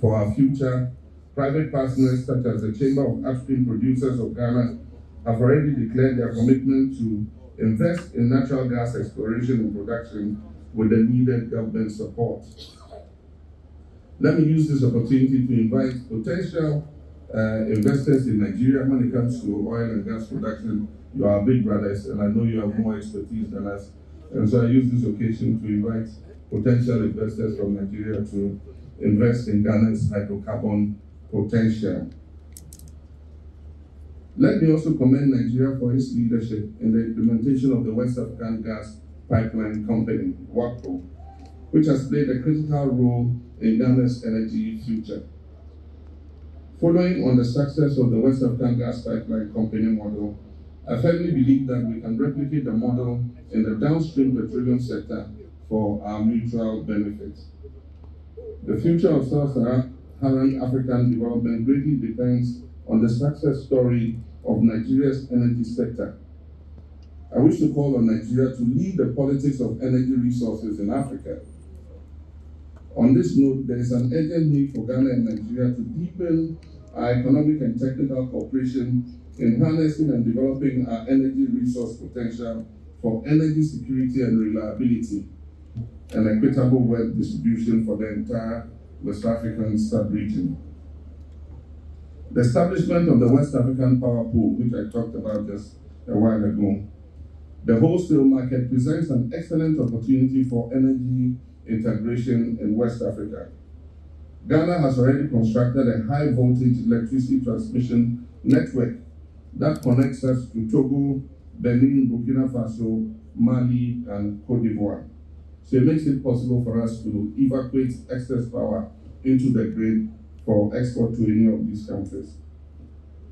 for our future. Private partners such as the Chamber of Upstream Producers of Ghana have already declared their commitment to invest in natural gas exploration and production with the needed government support. Let me use this opportunity to invite potential uh, investors in Nigeria when it comes to oil and gas production. You are big brothers, and I know you have more expertise than us. And so I use this occasion to invite potential investors from Nigeria to invest in Ghana's hydrocarbon potential. Let me also commend Nigeria for its leadership in the implementation of the West African Gas Pipeline Company, WAPCO, which has played a critical role in Ghana's energy future. Following on the success of the West African Gas Pipeline Company model, I firmly believe that we can replicate the model in the downstream petroleum sector for our mutual benefit. The future of Sub-Saharan African development greatly depends on the success story of Nigeria's energy sector. I wish to call on Nigeria to lead the politics of energy resources in Africa. On this note, there is an urgent need for Ghana and Nigeria to deepen our economic and technical cooperation in harnessing and developing our energy resource potential for energy security and reliability and equitable wealth distribution for the entire West African sub-region. The establishment of the West African Power Pool, which I talked about just a while ago, the wholesale market presents an excellent opportunity for energy integration in West Africa. Ghana has already constructed a high voltage electricity transmission network that connects us to Togo, Benin, Burkina Faso, Mali, and Cote d'Ivoire. So it makes it possible for us to evacuate excess power into the grid for export to any of these countries.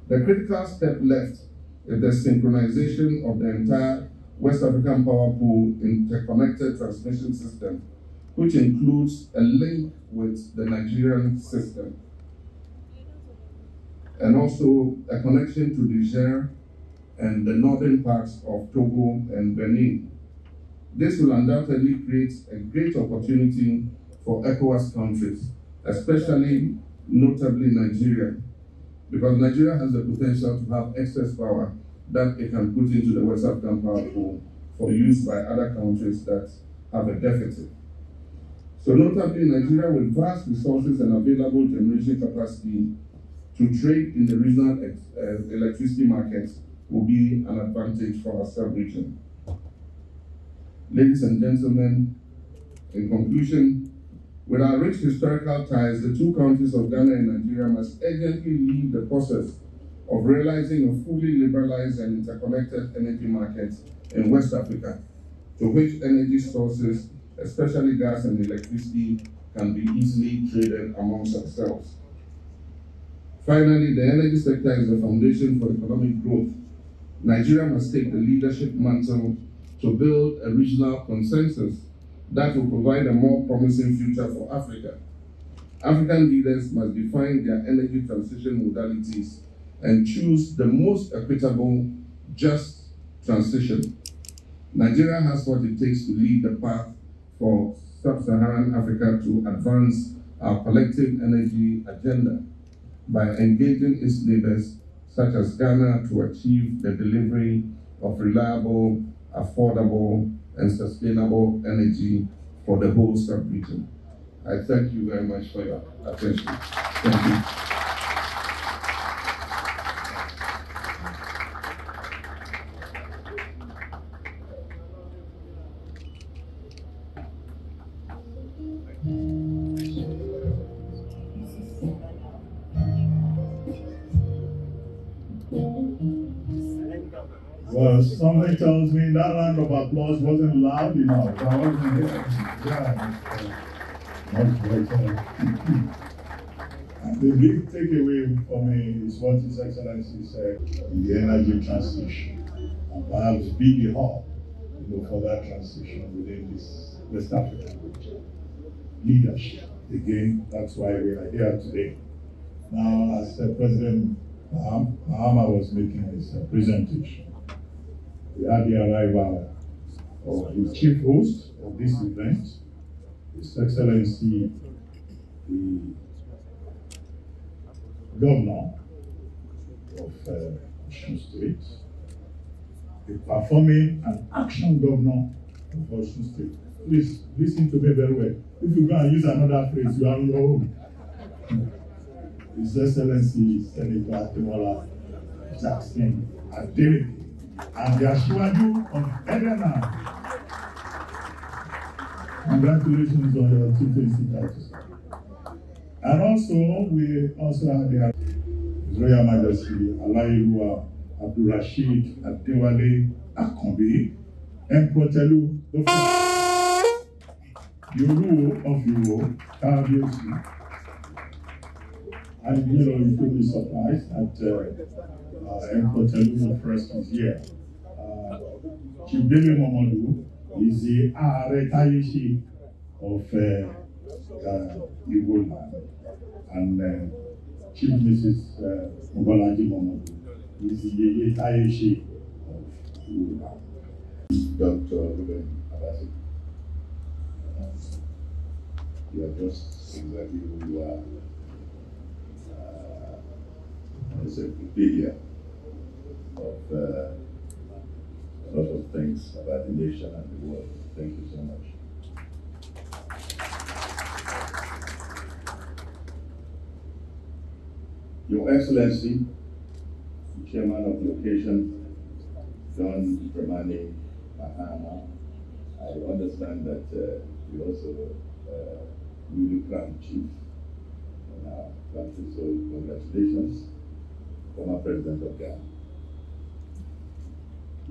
The critical step left is the synchronization of the entire West African Power Pool interconnected transmission system, which includes a link with the Nigerian system and also a connection to Niger and the northern parts of Togo and Benin. This will undoubtedly create a great opportunity for ECOWAS countries, especially notably Nigeria, because Nigeria has the potential to have excess power that it can put into the West African power pool for use by other countries that have a deficit. So notably, Nigeria with vast resources and available generation capacity to trade in the regional uh, electricity markets will be an advantage for our sub-region. Ladies and gentlemen, in conclusion, with our rich historical ties, the two countries of Ghana and Nigeria must urgently lead the process of realizing a fully liberalized and interconnected energy market in West Africa, to which energy sources, especially gas and electricity, can be easily traded amongst ourselves. Finally, the energy sector is the foundation for economic growth. Nigeria must take the leadership mantle to build a regional consensus that will provide a more promising future for Africa. African leaders must define their energy transition modalities and choose the most equitable, just transition. Nigeria has what it takes to lead the path for sub-Saharan Africa to advance our collective energy agenda by engaging its neighbors, such as Ghana, to achieve the delivery of reliable, affordable, and sustainable energy for the whole sub-region. I thank you very much for your attention. Thank you. Tells me that round of applause wasn't loud enough. I wasn't here. The big takeaway for me is what His Excellency said in the energy transition. And perhaps be the hub you know, for that transition within this West African. Leadership. Again, that's why we are here today. Now, as uh, President Mahama was making his presentation, we had the arrival of the chief host of this event, His Excellency, the governor of uh, State, the performing and action governor of Osun State. Please listen to me very well. If you go and use another phrase, you are on your own. His Excellency Senator Ademola Jackson Adeleke the aṣíwájú of Ghana Congratulations on your title. And also, we also have the Royal Majesty Alayiruwa Abdulrasheed Adewale Akanbi, Emperor Telu, Yoruo of Yoruo, Kábíyèsí. And you know, you could be surprised that uh, uh, the first is here. Uh, Dele Momodu is the Ààrẹ Táyéṣe of uh, uh, Igbo land. And uh, Chief Mrs. Uh, Mobolaji Momodu is the Yeye Táyéṣe of Igbo land. Dr. Ruben Abasi. You are just exactly who you are. Uh, as a Wikipedia of uh, a lot of things about the nation and the world. Thank you so much. Your Excellency, the Chairman of the occasion, John Dramani Mahama, I understand that uh, you also uh, newly crowned chief in our country, so congratulations, former President of Ghana.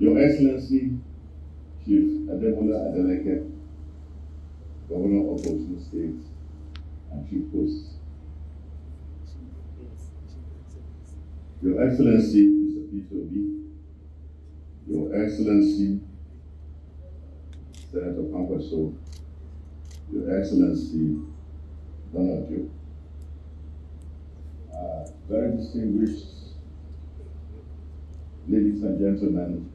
Your Excellency, Chief Ademola Adeleke, Governor of Osun State and Chief Post. Your Excellency, Mr. Peter Obi Your Excellency, Senator Kwankwaso, Your Excellency, Donald Duke, uh, very distinguished ladies and gentlemen,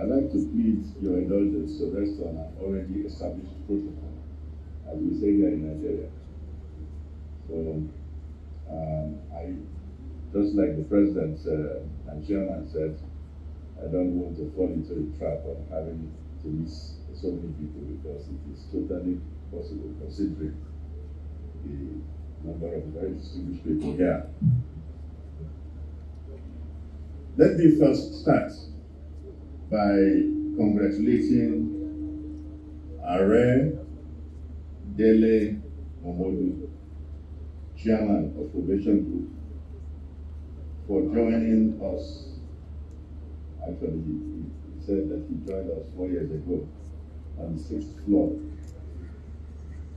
I'd like to plead your indulgence to rest on an already established protocol, as we say here in Nigeria. So, um, I, just like the president uh, and chairman said, I don't want to fall into the trap of having to miss so many people because it is totally possible considering the number of very distinguished people here. Let me first start by congratulating Are Dele Momodu, Chairman of Ovation Group, for joining us. Actually, he, he said that he joined us four years ago on the sixth floor.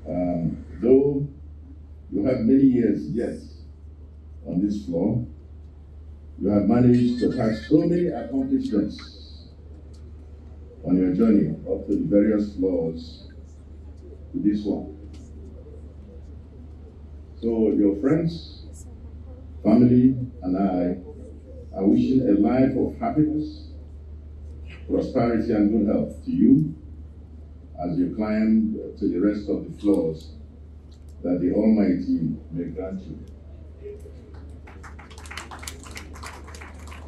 Um, though you have many years yet on this floor, you have managed to have so many accomplishments on your journey up to the various floors to this one. So your friends, family, and I are wishing a life of happiness, prosperity, and good health to you as you climb to the rest of the floors that the Almighty may grant you.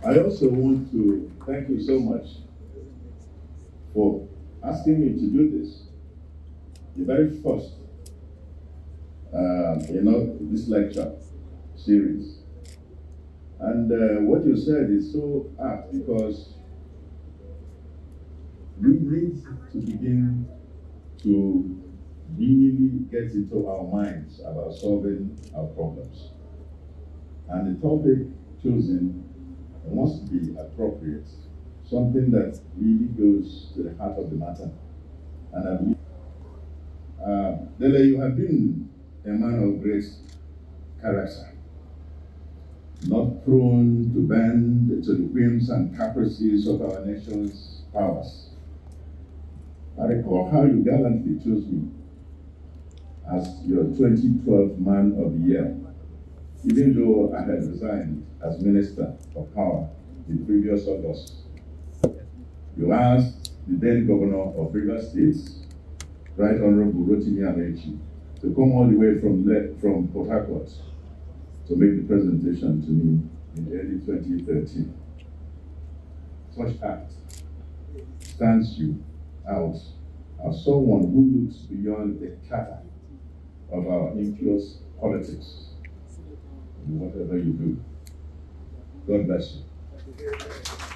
I also want to thank you so much for asking me to do this. The very first, uh, you know, this lecture series. And uh, what you said is so apt because we need to begin to really get into our minds about solving our problems. And the topic chosen must be appropriate, something that really goes to the heart of the matter. And I believe, uh, you have been a man of great character, not prone to bend to the whims and caprices of our nation's powers. I recall how you gallantly chose me as your 2012 Man of the Year, even though I had resigned as Minister of Power in previous August. You asked the then Governor of Rivers State, Right Honorable Rotimi Amaechi, to come all the way from, from Port Harcourt to make the presentation to me in early 2013. Such act stands you out as someone who looks beyond the chatter of our impious politics in whatever you do. God bless you.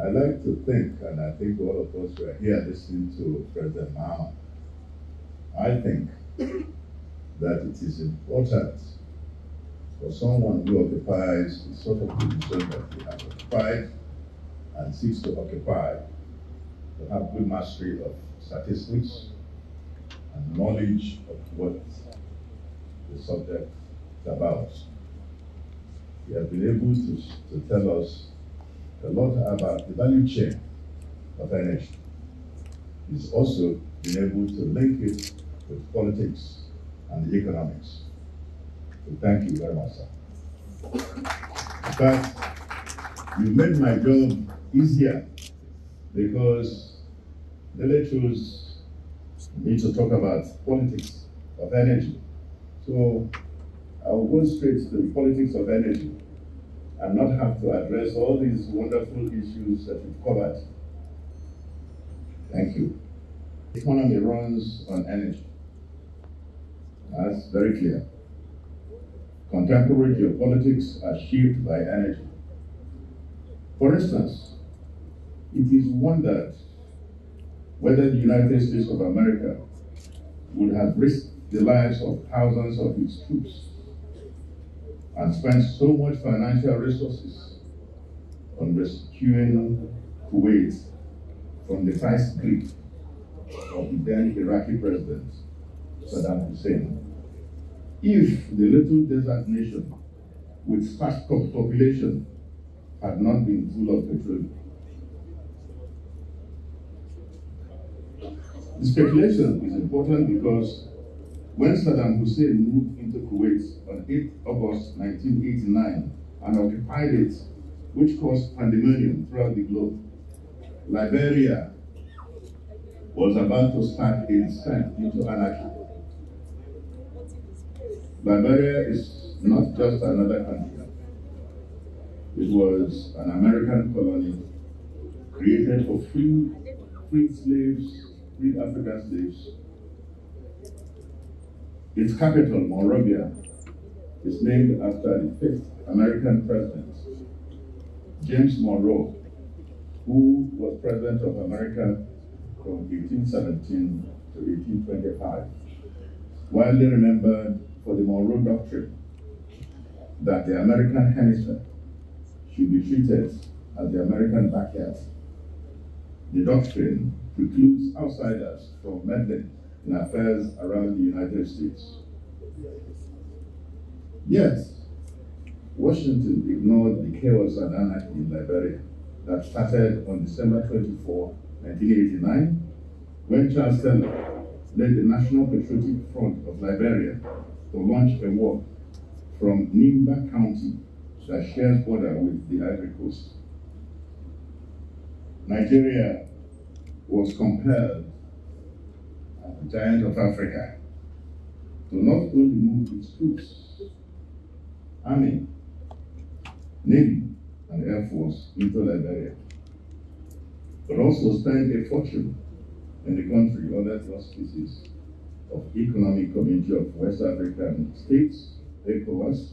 I like to think, and I think all of us who are here listening to President Mahama, I think that it is important for someone who occupies the sort of position that he has occupied and seeks to occupy to have good mastery of statistics and knowledge of what the subject is about. He has been able to, to tell us a lot about the value chain of energy. He's also been able to link it with politics and the economics. So thank you very much, sir. In fact, you made my job easier because they chose me to talk about politics of energy. So I'll go straight to the politics of energy and not have to address all these wonderful issues that we've covered. Thank you. The economy runs on energy. That's very clear. Contemporary geopolitics are shaped by energy. For instance, it is wondered whether the United States of America would have risked the lives of thousands of its troops and spent so much financial resources on rescuing Kuwait from the vice grip of the then Iraqi president, Saddam Hussein. If the little desert nation with sparse population had not been full of petroleum. The speculation is important because when Saddam Hussein moved into Kuwait on 8 August 1989 and occupied it, which caused pandemonium throughout the globe, Liberia was about to start a descent into anarchy. Liberia is not just another country. It was an American colony created for free, free slaves, free African slaves its capital, Monrovia, is named after the fifth American president, James Monroe, who was president of America from 1817 to 1825, widely remembered for the Monroe Doctrine that the American hemisphere should be treated as the American backyard. The doctrine precludes outsiders from meddling in affairs around the United States. Yet, Washington ignored the chaos and anarchy in Liberia that started on December 24, 1989, when Charles Taylor led the National Patriotic Front of Liberia to launch a war from Nimba County that shares border with the Ivory Coast. Nigeria was compelled giant of Africa, to not only move its troops, army, navy, and air force into Liberia, but also spend a fortune in the country under the auspices of Economic Community of West African States, ECOWAS.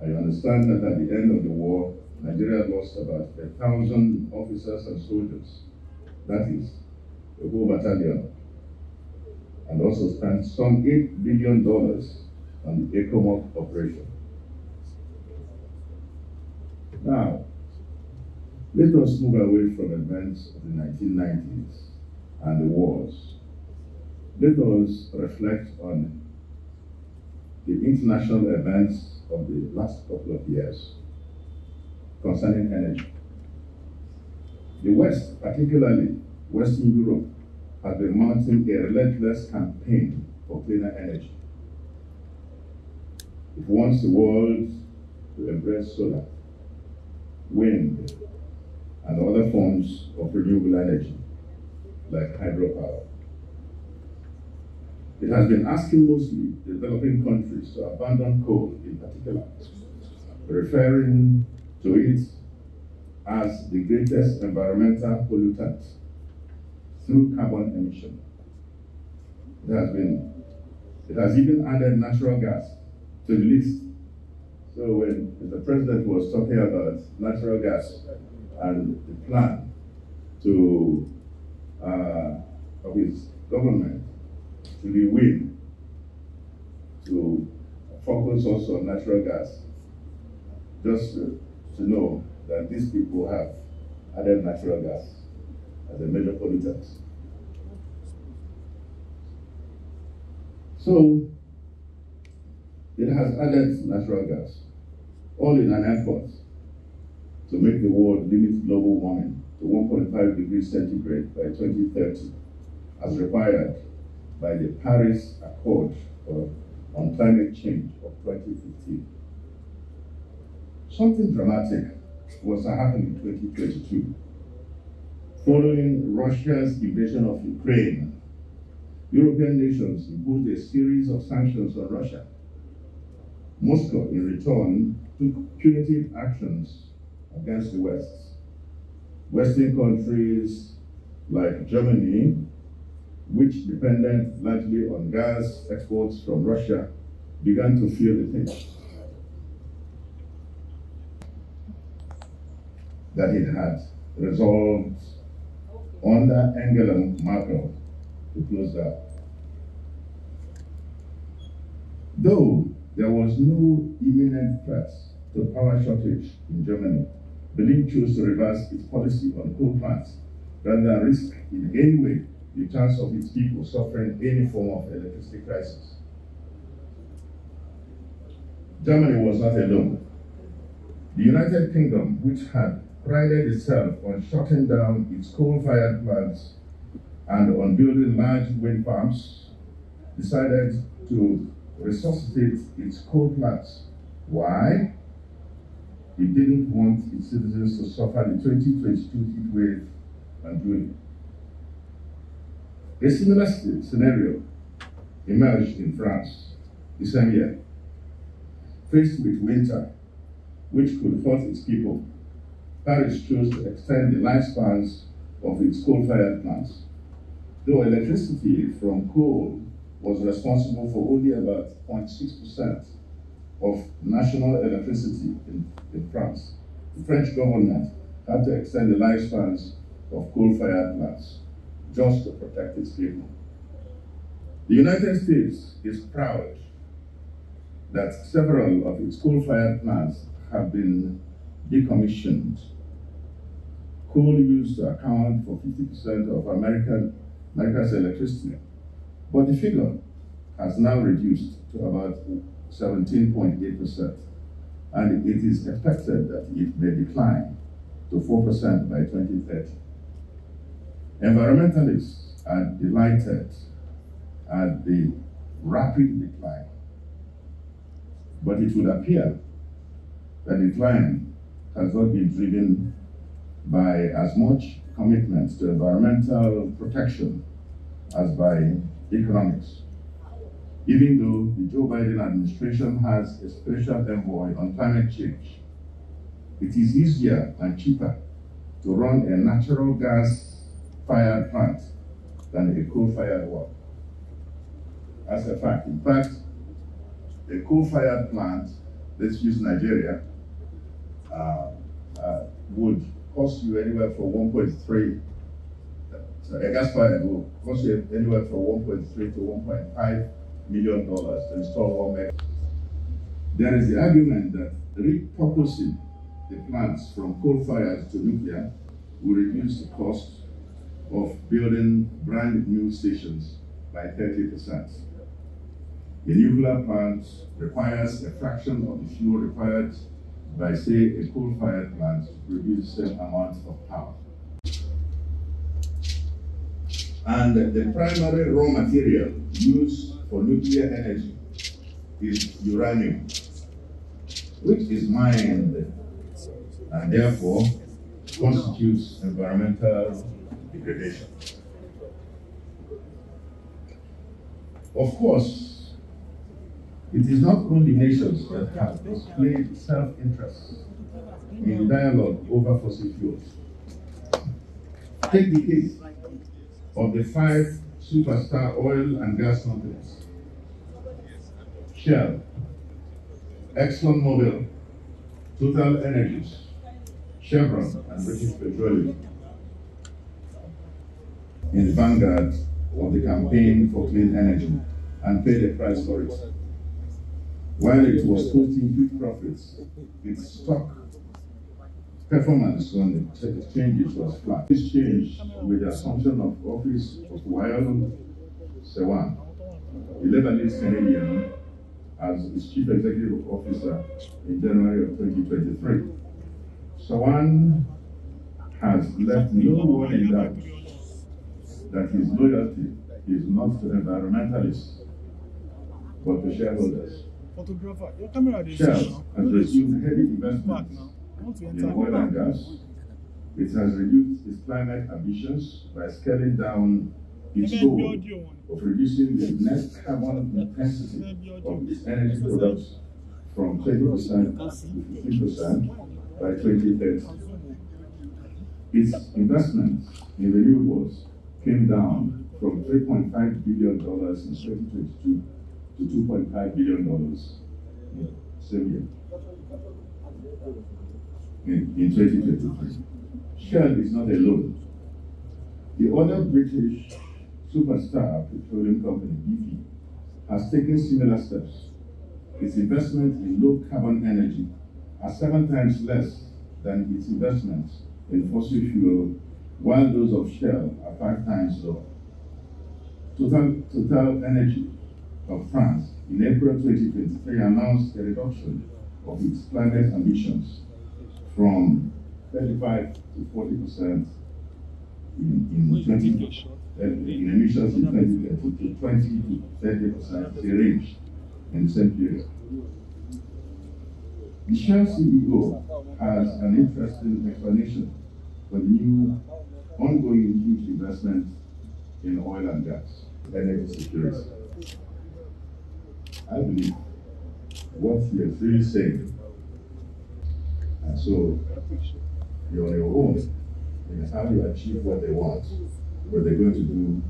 I understand that at the end of the war, Nigeria lost about a thousand officers and soldiers. That is, a whole battalion and also spent some $8 billion on the ECOMOG operation. Now, let us move away from events of the 1990s and the wars. Let us reflect on the international events of the last couple of years concerning energy. The West, particularly Western Europe, has been mounting a relentless campaign for cleaner energy. It wants the world to embrace solar, wind, and other forms of renewable energy, like hydropower. It has been asking mostly developing countries to abandon coal in particular, referring to it as the greatest environmental pollutant through carbon emission. It has been, it has even added natural gas to the list. So when the president was talking about natural gas, and the plan to uh, of his government to the wind to focus also on natural gas. Just to, to know that these people have added natural gas as a major pollutant. So it has added natural gas, all in an effort to make the world limit global warming to 1.5 degrees centigrade by 2030, as required by the Paris Accord on Climate Change of 2015. Something dramatic was happening in 2022. Following Russia's invasion of Ukraine, European nations imposed a series of sanctions on Russia. Moscow, in return, took punitive actions against the West. Western countries like Germany, which depended largely on gas exports from Russia, began to feel the pinch. That it had resolved under Angela Merkel to close that. Though there was no imminent threat to power shortage in Germany, Berlin chose to reverse its policy on coal plants rather than risk in any way the chance of its people suffering any form of electricity crisis. Germany was not alone. The United Kingdom, which had prided itself on shutting down its coal-fired plants and on building large wind farms, decided to resuscitate its coal plants. Why? It didn't want its citizens to suffer the 2022 heat wave and doing. A similar scenario emerged in France the same year. Faced with winter, which could hurt its people, Paris chose to extend the lifespans of its coal-fired plants. Though electricity from coal was responsible for only about 0.6% of national electricity in, in France. The French government had to extend the lifespans of coal-fired plants just to protect its people. The United States is proud that several of its coal-fired plants have been decommissioned. Coal used to account for 50% of American, America's electricity, but the figure has now reduced to about 17.8%, and it is expected that it may decline to 4% by 2030. Environmentalists are delighted at the rapid decline, but it would appear that decline has not been driven by as much commitment to environmental protection as by economics even though the Joe Biden administration has a special envoy on climate change. It is easier and cheaper to run a natural gas fired plant than a coal fired one. As a fact, in fact, a coal fired plant, let's use Nigeria, uh, uh, would cost you anywhere from 1.3 so a gas fired will cost you anywhere from 1.3 to 1.5 million dollars to install one megawatt. There is the argument that repurposing the plants from coal fires to nuclear will reduce the cost of building brand new stations by 30%. A nuclear plant requires a fraction of the fuel required by, say, a coal-fired plant to produce the same amount of power. And the primary raw material used for nuclear energy is uranium, which is mined and therefore constitutes environmental degradation. Of course, it is not only nations that have displayed self-interest in dialogue over fossil fuels. Take the case of the five superstar oil and gas companies Shell, ExxonMobil, Total Energies, Chevron and British Petroleum in the vanguard of the campaign for clean energy and paid a price for it. While it was posting big profits, its stock performance on the exchanges was flat. This changed with the assumption of office of Wael Sawan, a Lebanese Canadian, as its chief executive officer in January of 2023. Sawan has left no one in doubt that his loyalty is not to environmentalists, but to shareholders. Photographer, your camera is Shell has resumed heavy investments in oil and gas. It has reduced its climate ambitions by scaling down its goal of reducing the net carbon intensity of its energy products from 20% to 15% by 2030. Its investments in renewables came down from $3.5 billion in 2022 to $2.5 billion same year in, in 2023. Shell is not alone. The other British superstar petroleum company, BP, has taken similar steps. Its investment in low carbon energy are seven times less than its investments in fossil fuel, while those of Shell are five times lower. Total, Total Energy of France in April 2023 announced a reduction of its climate ambitions from 35 to 40 percent in, in 20, uh, in emissions in 2030 to 20 to 30 percent the range in the same period. The Shell CEO has an interesting explanation for the new ongoing huge investment in oil and gas, energy security. I believe what he is really saying and so you're on your own. And how you achieve what they want, but they're going to do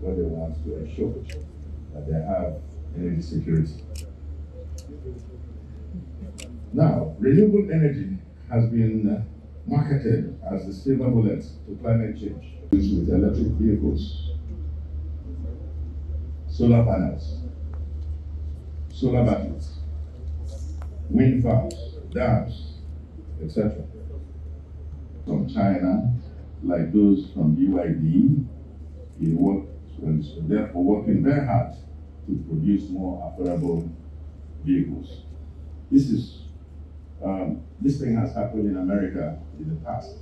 what they want to ensure that they have energy security. Now, renewable energy has been uh, marketed as the silver bullet to climate change with electric vehicles, solar panels, solar batteries, wind farms, dams, etc. From China, like those from BYD, he worked, and therefore working very hard to produce more affordable vehicles. This is um, this thing has happened in America in the past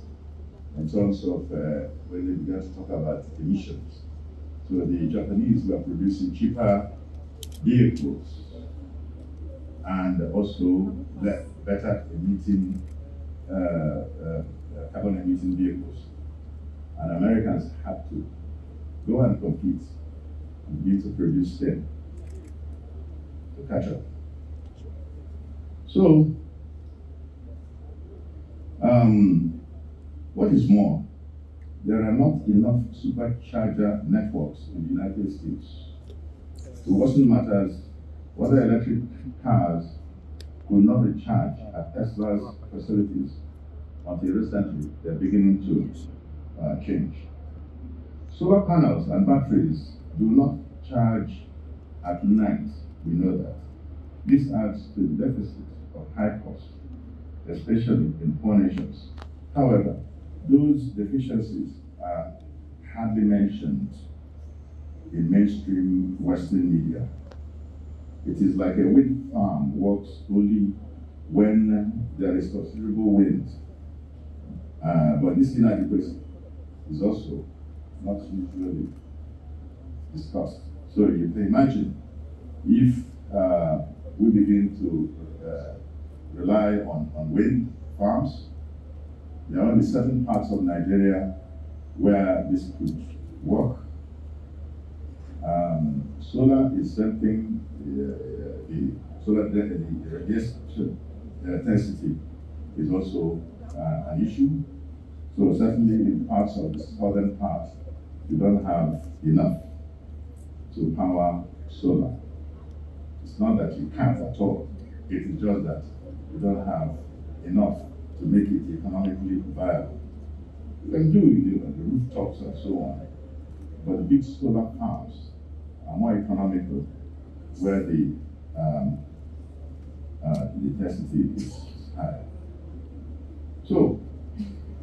in terms of uh, when they began to talk about emissions. So the Japanese were producing cheaper vehicles and also better emitting uh, uh, carbon emitting vehicles. And Americans had to go and compete and begin to produce them to catch up. So, um, what is more, there are not enough supercharger networks in the United States. To worsen matters, other electric cars could not recharge at Tesla's facilities until recently. They're beginning to uh, change. Solar panels and batteries do not charge at night. We know that. This adds to the deficit of high cost, especially in poor nations. However, those deficiencies are hardly mentioned in mainstream Western media. It is like a wind farm works only when there is considerable wind. Uh, but this inadequacy is also not usually discussed. So you can imagine if uh, we begin to uh, rely on, on wind farms, there are only certain parts of Nigeria where this could work. Um, solar is something, uh, the solar the radiation intensity is also uh, an issue. So certainly in parts of the southern part, you don't have enough to power solar. It's not that you can't at all. It is just that you don't have enough to make it economically viable. You can do you know, the rooftops and so on, but the big solar farms are more economical where the um, uh, the density is higher. So,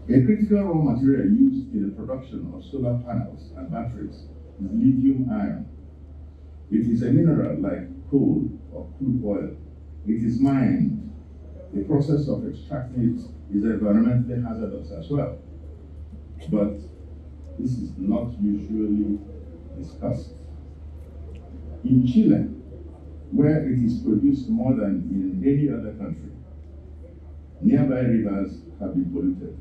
a critical raw material used in the production of solar panels and batteries is lithium ion. It is a mineral like coal or crude oil. It is mined. The process of extracting it is environmentally hazardous as well. But this is not usually discussed. In Chile, where it is produced more than in any other country, nearby rivers have been polluted.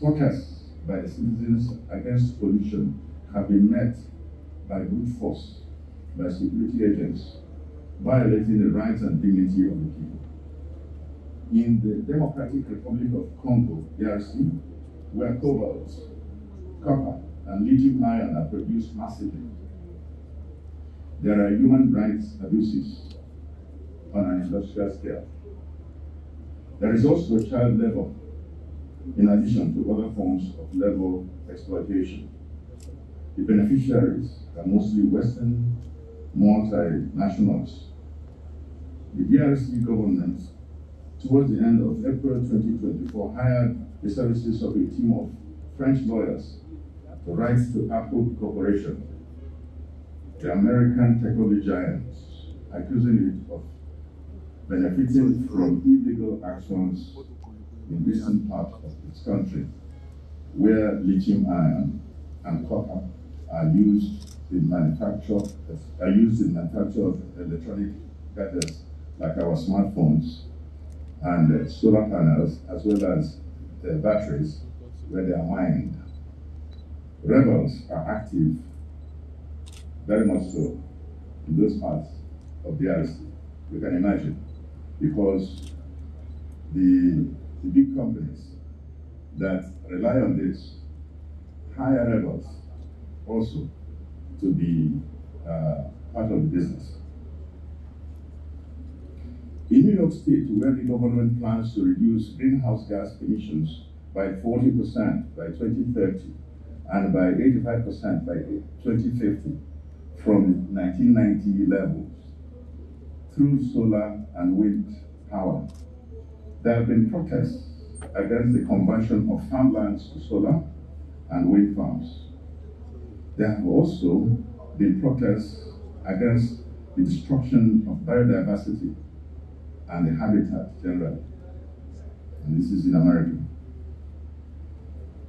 Protests by citizens against pollution have been met by brute force by security agents, violating the rights and dignity of the people. In the Democratic Republic of Congo, DRC, where cobalt, copper, and lithium are produced massively, there are human rights abuses on an industrial scale. There is also child labor, in addition to other forms of labor exploitation. The beneficiaries are mostly Western multinationals. The DRC government, towards the end of April 2024, hired the services of a team of French lawyers to write to Apple Corporation the American technology giants, accusing it of benefiting from illegal actions in recent parts of its country, where lithium ion and copper are used in manufacture are used in manufacture of electronic gadgets like our smartphones and uh, solar panels, as well as the batteries where they are mined. Rebels are active very much so in those parts of the DRC. You can imagine, because the, the big companies that rely on this hire rebels also to be uh, part of the business. In New York State, where the government plans to reduce greenhouse gas emissions by 40% by 2030 and by 85% by 2050, from 1990 levels through solar and wind power. There have been protests against the conversion of farmlands to solar and wind farms. There have also been protests against the destruction of biodiversity and the habitat generally. And this is in America.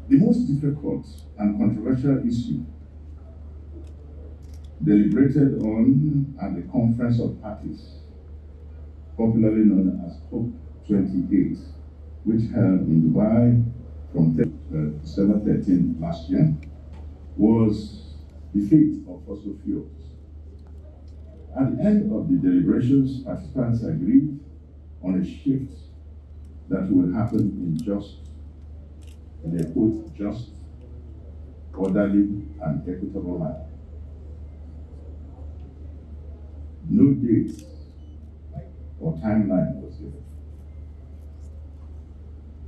The most difficult and controversial issue deliberated on at the Conference of Parties, popularly known as COP28, which held in Dubai from uh, December 13 last year, was the fate of fossil fuels. At the end of the deliberations, participants agreed on a shift that will happen in just, in a quote, just, orderly, and equitable manner. No date or timeline was given.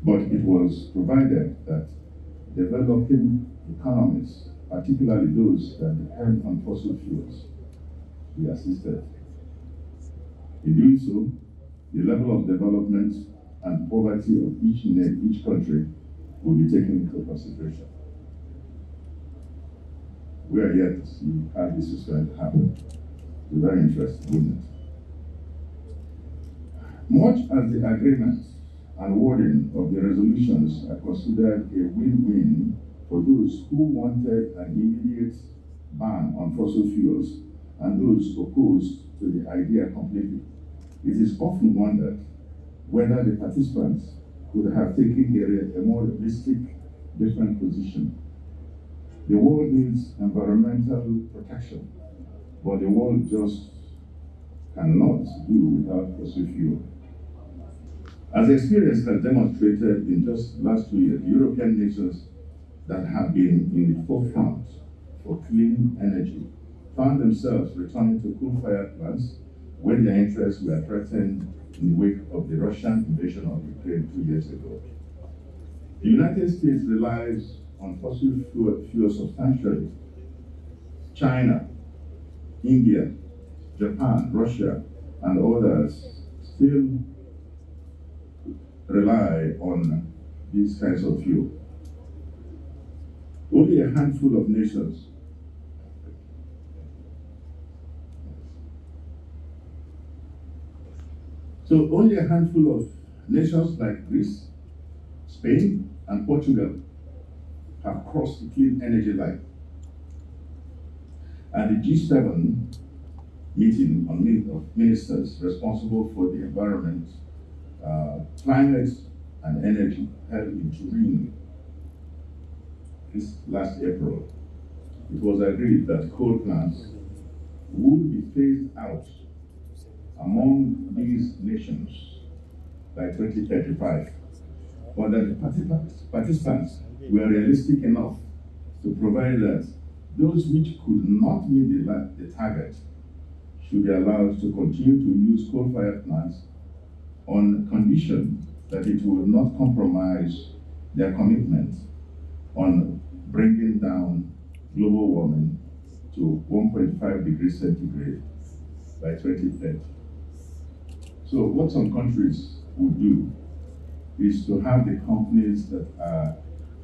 But it was provided that developing economies, particularly those that depend on fossil fuels, be assisted. In doing so, the level of development and poverty of each, each country will be taken into consideration. We are yet to see how this is going to happen very interesting, wouldn't it? Much as the agreements and wording of the resolutions are considered a win-win for those who wanted an immediate ban on fossil fuels and those opposed to the idea completely, it is often wondered whether the participants could have taken a, a more realistic, different position. The world needs environmental protection but the world just cannot do without fossil fuel. As experience has demonstrated in just last two years, European nations that have been in the forefront for clean energy found themselves returning to coal-fired plants when their interests were threatened in the wake of the Russian invasion of Ukraine two years ago. The United States relies on fossil fuel, fuel substantially. China, India, Japan, Russia, and others still rely on these kinds of fuel. Only a handful of nations So only a handful of nations like Greece, Spain, and Portugal have crossed the clean energy line. And the G7 meeting on ministers responsible for the environment, uh, climate, and energy held in Turin this last April, it was agreed that coal plants would be phased out among these nations by 2035. But that the participants were realistic enough to provide that those which could not meet the, the target should be allowed to continue to use coal-fired plants on condition that it will not compromise their commitment on bringing down global warming to 1.5 degrees centigrade by 2030. So what some countries would do is to have the companies that are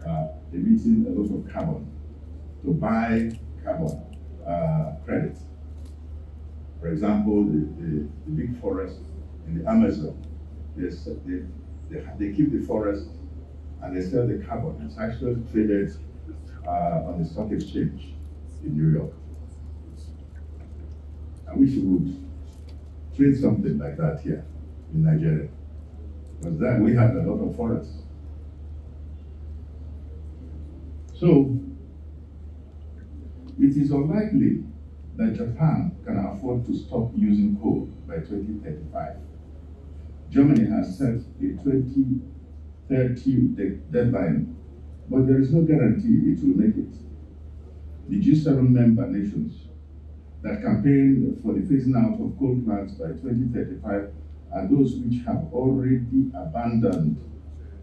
uh, emitting a lot of carbon to buy carbon uh, credit. For example, the, the, the, big forest in the Amazon, they, they, they, they keep the forest and they sell the carbon. It's actually traded uh, on the stock exchange in New York. I wish you would trade something like that here in Nigeria. Because then we have a lot of forests. So, it is unlikely that Japan can afford to stop using coal by 2035. Germany has set a 2030 deadline, but there is no guarantee it will make it. The G7 member nations that campaigned for the phasing out of coal plants by 2035 are those which have already abandoned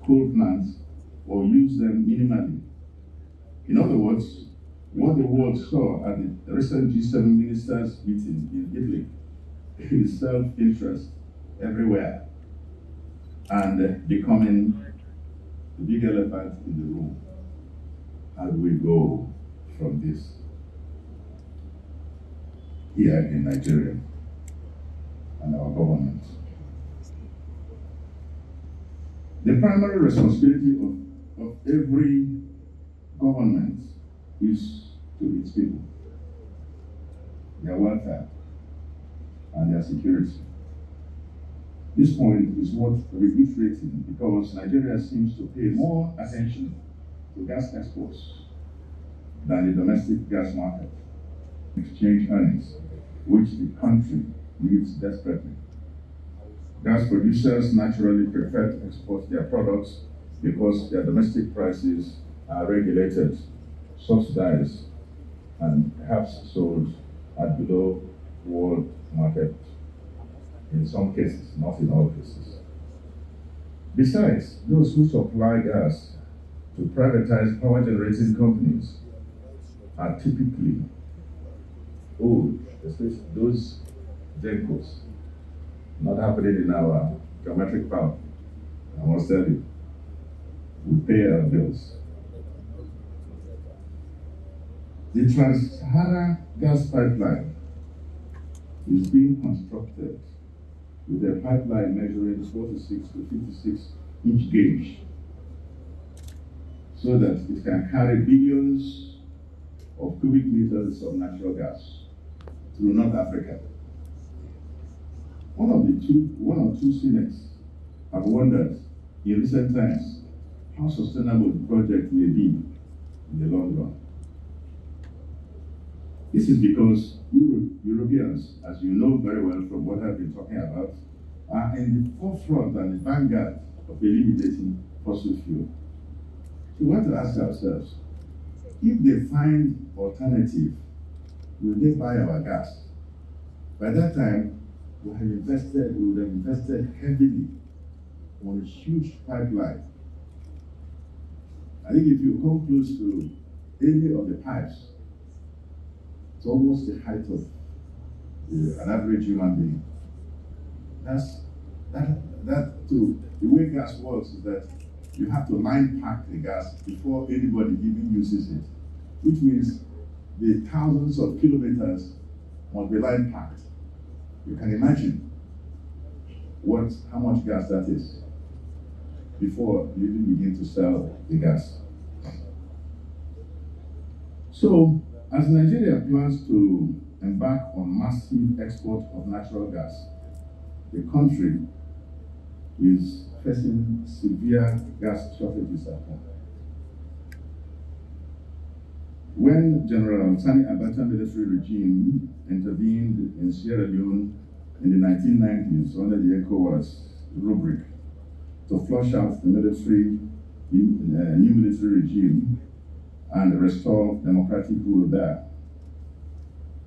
coal plants or use them minimally. In other words, what the world saw at the recent G7 ministers meeting in Italy is self-interest everywhere and becoming the big elephant in the room. How do we go from this? here in Nigeria and our government. The primary responsibility of, of every government is to its people, their welfare, and their security. This point is worth reiterating because Nigeria seems to pay more attention to gas exports than the domestic gas market exchange earnings which the country needs desperately. Gas producers naturally prefer to export their products because their domestic prices are regulated, subsidized, and perhaps sold at below world market in some cases, not in all cases. Besides, those who supply gas to privatized power generating companies are typically old especially those vehicles not happening in our geometric power. I must tell you, we pay our bills. The Trans-Sahara gas pipeline is being constructed with a pipeline measuring 46 to 56 inch gauge so that it can carry billions of cubic meters of natural gas through North Africa. One of the two, one or two cynics have wondered in recent times how sustainable the project may be in the long run. This is because Euro Europeans, as you know very well from what I've been talking about, are in the forefront and the vanguard of eliminating fossil fuel. So we have to ask ourselves, if they find alternative will they buy our gas? By that time, we have invested, we would have invested heavily on a huge pipeline. I think if you come close to any of the pipes, it's almost the height of uh, an average human being. That's that that too. The way gas works is that you have to line pack the gas before anybody even uses it, which means the thousands of kilometers must be line packed. You can imagine what how much gas that is before you even begin to sell the gas. So, as Nigeria plans to embark on massive export of natural gas, the country is facing severe gas shortages at home. When General Sani Abacha military regime intervened in Sierra Leone in the 1990s under the ECOWAS rubric to flush out the military, uh, new military regime and restore democratic rule there,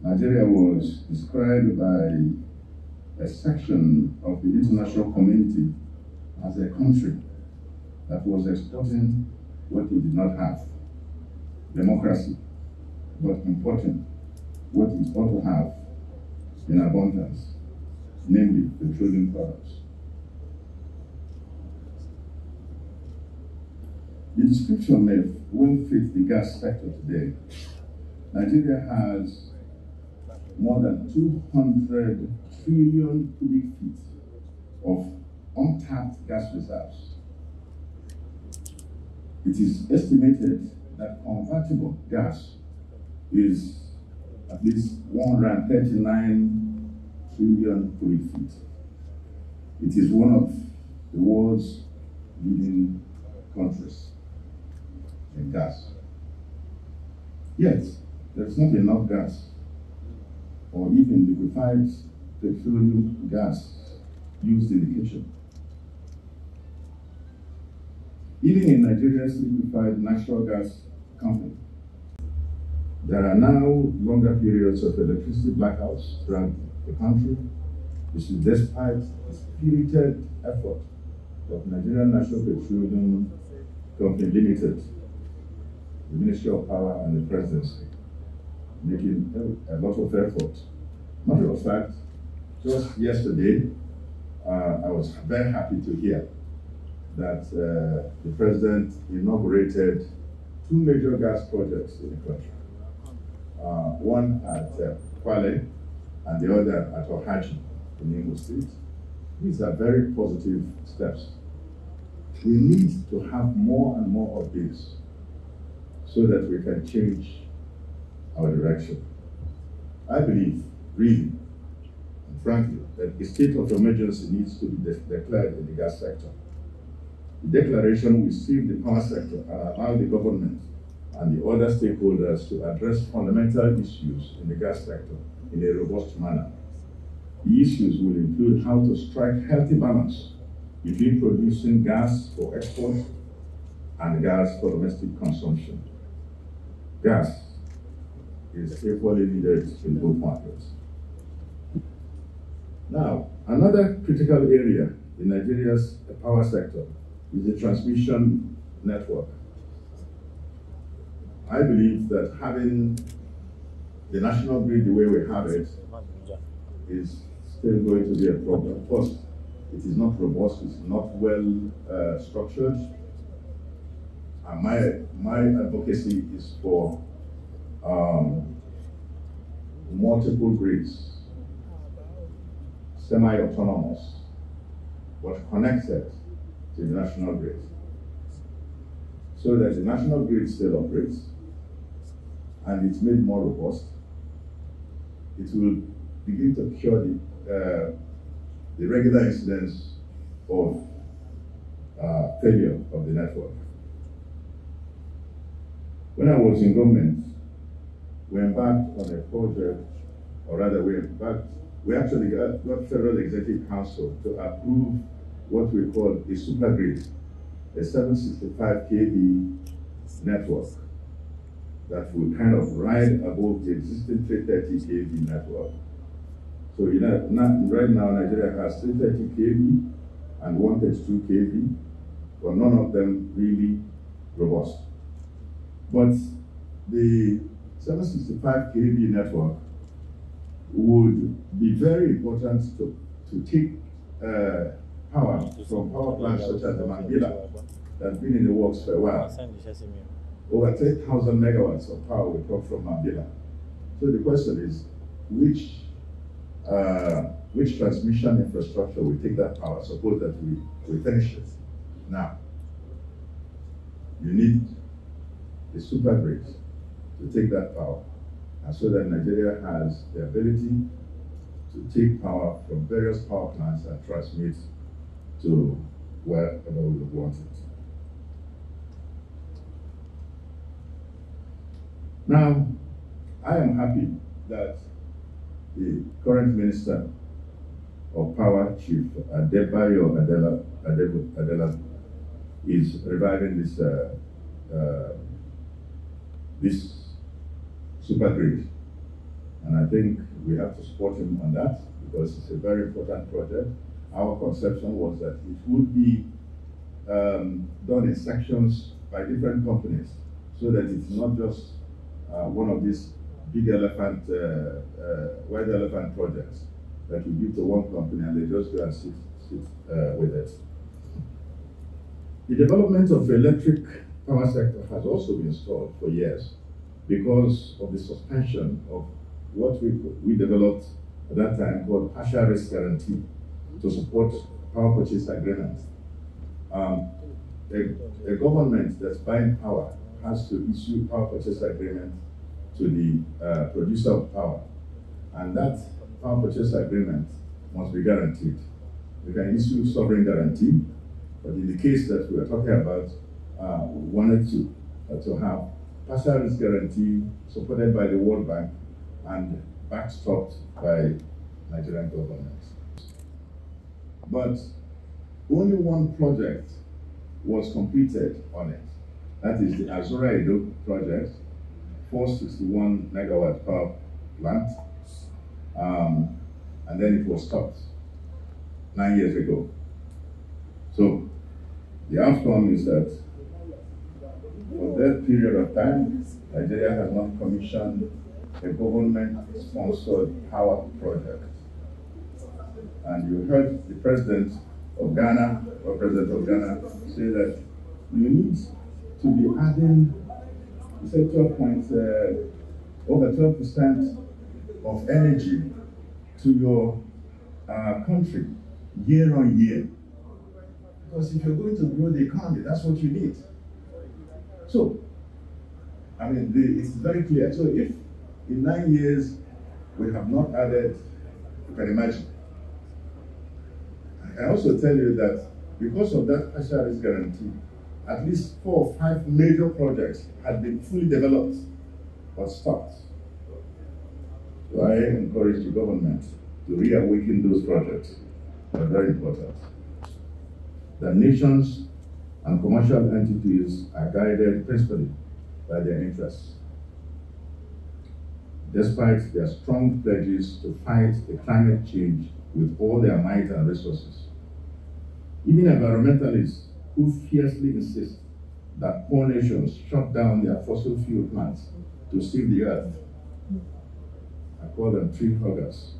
Nigeria was described by a section of the international community as a country that was exporting what it did not have democracy, but important, what it ought to have in abundance, namely petroleum products. The description may well fit the gas sector today. Nigeria has more than 200 trillion cubic feet of untapped gas reserves. It is estimated that convertible gas is at least 139 trillion cubic feet. It is one of the world's leading countries gas. Yet, there is not enough gas or even liquefied petroleum gas used in the kitchen. Even in Nigeria's liquefied natural gas company, there are now longer periods of electricity blackouts throughout the country. This is despite the spirited effort of Nigerian National Petroleum Company Limited, the Ministry of Power and the Presidency, making a lot of effort. Matter of fact, just yesterday, uh, I was very happy to hear that uh, the president inaugurated two major gas projects in the country. Uh, one at uh, Kwale and the other at Ohaji in Imo State. These are very positive steps. We need to have more and more of these so that we can change our direction. I believe, really, and frankly, that a state of emergency needs to be de declared in the gas sector. The declaration will save the power sector and allow the government and the other stakeholders to address fundamental issues in the gas sector in a robust manner. The issues will include how to strike healthy balance between producing gas for export and gas for domestic consumption. Gas is equally needed in both markets. Now, another critical area in Nigeria's power sector is the transmission network. I believe that having the national grid the way we have it is still going to be a problem. First, it is not robust, it's not well uh, structured. And my, my advocacy is for um, multiple grids, semi-autonomous, but connected to the national grid. So that the national grid still operates and it's made more robust. It will begin to cure the, uh, the regular incidents of uh, failure of the network. When I was in government, we embarked on a project, or rather we embarked, we actually got, got Federal Executive Council to approve what we call a super grid, a 765 kV network that will kind of ride above the existing 330 kV network So you know, right now Nigeria has 330 kV and 132 kV, but none of them really robust. But the 765 kV network would be very important to, to take uh, power from power plants such as the Mambila that's been in the works for a while. Over 10,000 megawatts of power will come from Mambila. So the question is, which uh, which transmission infrastructure will take that power? Suppose that we, we finish it. Now, you need a super grid to take that power. And so that Nigeria has the ability to take power from various power plants and transmit to wherever we want it. Now, I am happy that the current minister of power, Chief Adebayo Adela, Adela, Adela is reviving this uh, uh, this super grid. And I think we have to support him on that because it's a very important project. Our conception was that it would be um, done in sections by different companies so that it's not just uh, one of these big elephant, uh, uh, white elephant projects that you give to one company and they just go and sit, sit uh, with it. The development of electric power sector has also been stalled for years because of the suspension of what we, we developed at that time called partial risk guarantee to support power purchase agreements. Um, a, a, government that's buying power has to issue power purchase agreement to the uh, producer of power. And that power purchase agreement must be guaranteed. We can issue sovereign guarantee, but in the case that we are talking about, uh, wanted to, uh, to have partial risk guarantee supported by the World Bank and backstopped by Nigerian government. But only one project was completed on it. That is the Azura Edo project, 461 megawatt power plant. Um, and then it was stopped nine years ago. So the outcome is that for that period of time, Nigeria has not commissioned a government-sponsored power project. And you heard the president of Ghana, or president of Ghana, say that you need to be adding, he said 12 points, uh, over 12% of energy to your uh, country year on year. Because if you're going to grow the economy, that's what you need. So, I mean, the, it's very clear. So if in nine years we have not added, you can imagine. I also tell you that because of that partial risk guarantee, at least four or five major projects had been fully developed or stopped. So I encourage the government to reawaken those projects. They're very important. The nations and commercial entities are guided principally by their interests. Despite their strong pledges to fight the climate change with all their might and resources, even environmentalists who fiercely insist that poor nations shut down their fossil fuel plants to save the earth I call them tree huggers.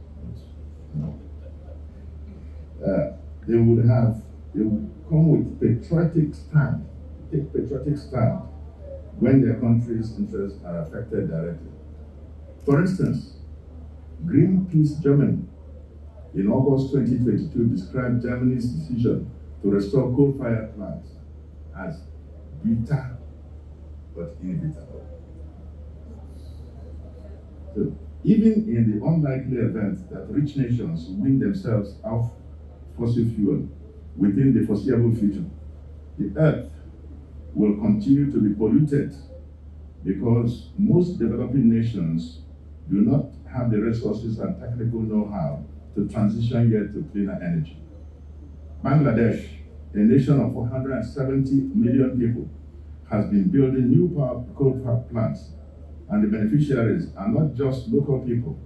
Uh, they would have, they would come with patriotic stand, take patriotic stand when their country's interests are affected directly. For instance, Greenpeace Germany in August 2022 described Germany's decision to restore coal-fired plants as bitter but inevitable. So, even in the unlikely event that rich nations win themselves off fossil fuel within the foreseeable future, the earth will continue to be polluted because most developing nations do not have the resources and technical know-how to transition yet to cleaner energy. Bangladesh, a nation of 470 million people, has been building new power coal power plants and the beneficiaries are not just local people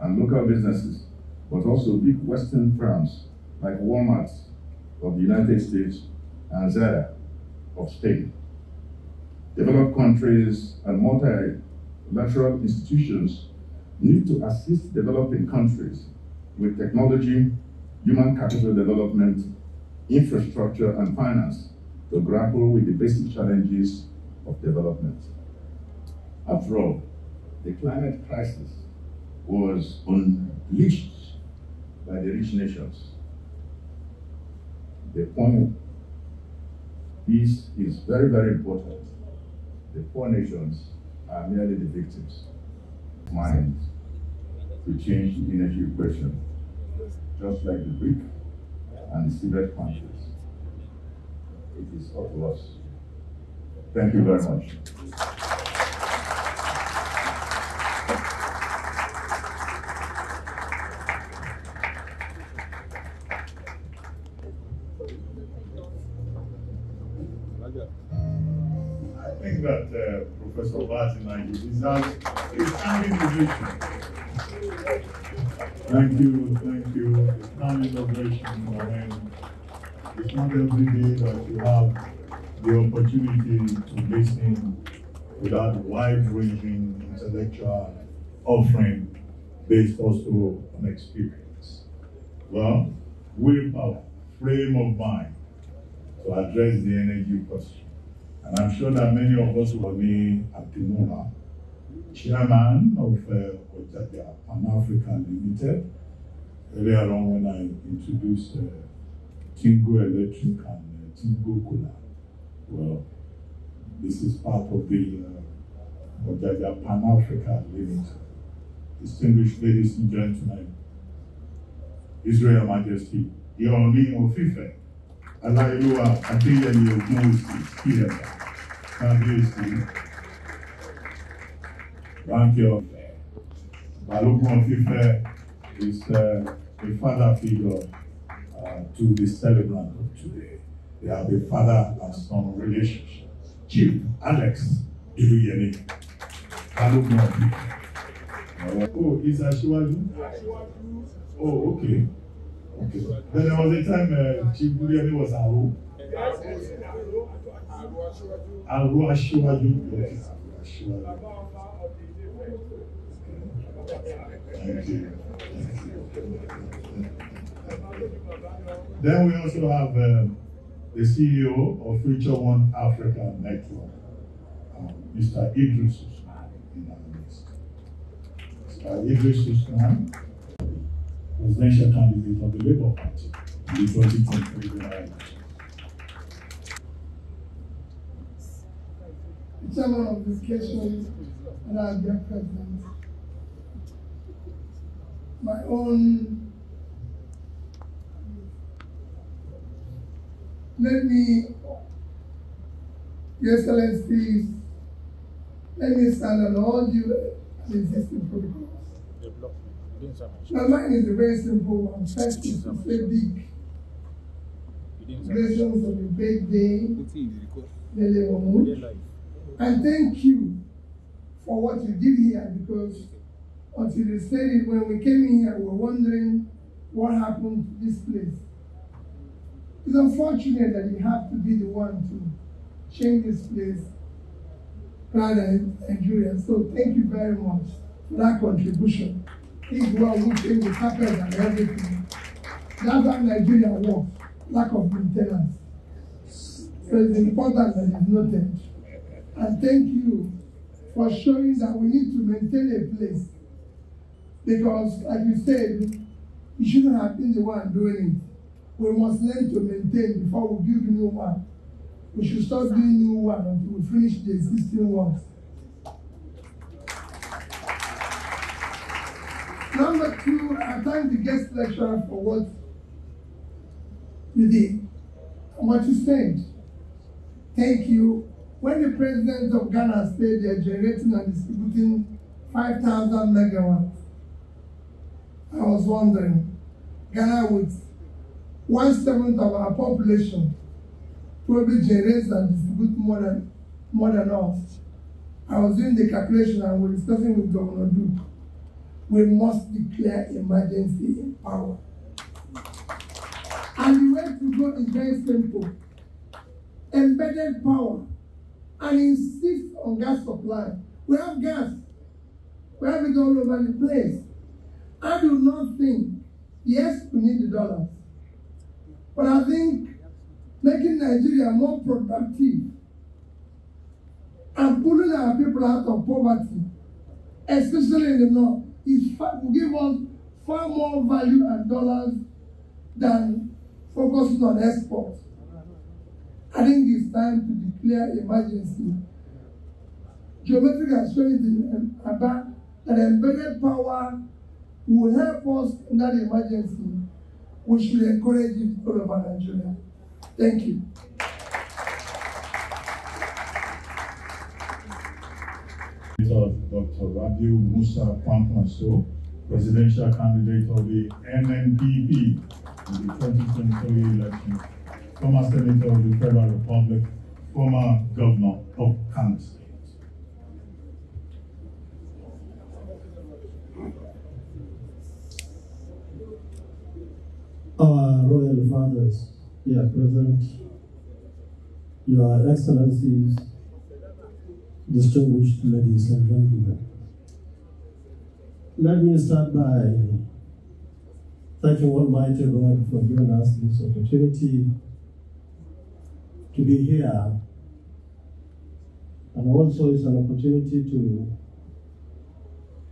and local businesses, but also big Western firms like Walmart of the United States and Zara of Spain. Developed countries and multilateral institutions need to assist developing countries with technology, human capital development, infrastructure, and finance to grapple with the basic challenges of development. After all, the climate crisis was unleashed by the rich nations. The point is, is very, very important. The poor nations are merely the victims. Mind to change the energy equation, just like the BRIC and the CBET countries. It is up to us. Thank you very much. Deserves a standing ovation. Thank you, thank you. A standing ovation for him. It's not every day that you have the opportunity to listen to that wide-ranging intellectual offering based also on experience. Well, willpower, frame of mind to address the energy question. And I'm sure that many of us will be Abdulmula, chairman of uh, Ojaja Pan-African Limited. Earlier on when I introduced uh, Tingo Electric and uh, Tingo Cola. Well, this is part of the uh, Ojaja Pan-African Limited. Distinguished ladies and gentlemen, Israel Majesty, Yomi Ofife, Aláìlúwà Adéyẹmí Ògúnwùsì Kíyẹ̀dá, Kábíyèsí, Ránkì Ọ̀fẹ́, Balógun Ọ̀fífẹ́ is uh, a father figure uh, to the celebrant of today. They have a father and son relationship. Chief Alex Iluyemi, Balógun Ọ̀fífẹ́. Oh, is Aṣíwájú? Oh, okay. Okay. Then there was a time uh, Chief William was Aro. Aro Aṣíwájú. Yes, Aro Aṣíwájú. Then we also have um, the CEO of Future One Africa Network, um, Mr. Idris Usman in our midst. Mr. Idris Usman presidential candidate of the Labour Party in the 2023 general election. the chairman of the occasion and our dear president. My own, let me, Your Excellencies, let me stand on all due and existing protocols. My mind is a very simple one. First is to say big congratulations on the great day. And thank you for what you did here because until you said it, when we came in here, we were wondering what happened to this place. It's unfortunate that you have to be the one to change this place rather than Nigeria. So thank you very much for that contribution. He's one who changed the carpet and everything. That's how Nigeria works, lack of maintenance. So it's important that it's noted. And thank you for showing that we need to maintain a place. Because, like you said, you shouldn't have been the one doing it. We must learn to maintain before we build a new one. We should start doing new one until we finish the existing ones. Number two, I thank the guest lecturer for what you did and what you said. Thank you. When the president of Ghana said they're generating and distributing 5,000 megawatts, I was wondering, Ghana with one seventh of our population probably generates and distributes more than more than us. I was doing the calculation and we're discussing with Governor Duke. we must declare emergency in power. And the way to go is very simple. Embedded power and insist on gas supply. We have gas. We have it all over the place. I do not think, yes, we need the dollars. But I think making Nigeria more productive and pulling our people out of poverty, especially in the north, is far, will give us far more value and dollars than focusing on exports. I think it's time to declare emergency. Geometric has shown it in Aba that embedded power will help us in that emergency. We should encourage it all over Nigeria. Thank you. of Dr. Rabiu Musa Kwankwaso, presidential candidate of the NNPP in the 2023 election, former senator of the Federal Republic, former governor of Kano State. Our royal fathers here present, your excellencies, distinguished ladies and gentlemen. Let me start by thanking Almighty God for giving us this opportunity to be here. And also it's an opportunity to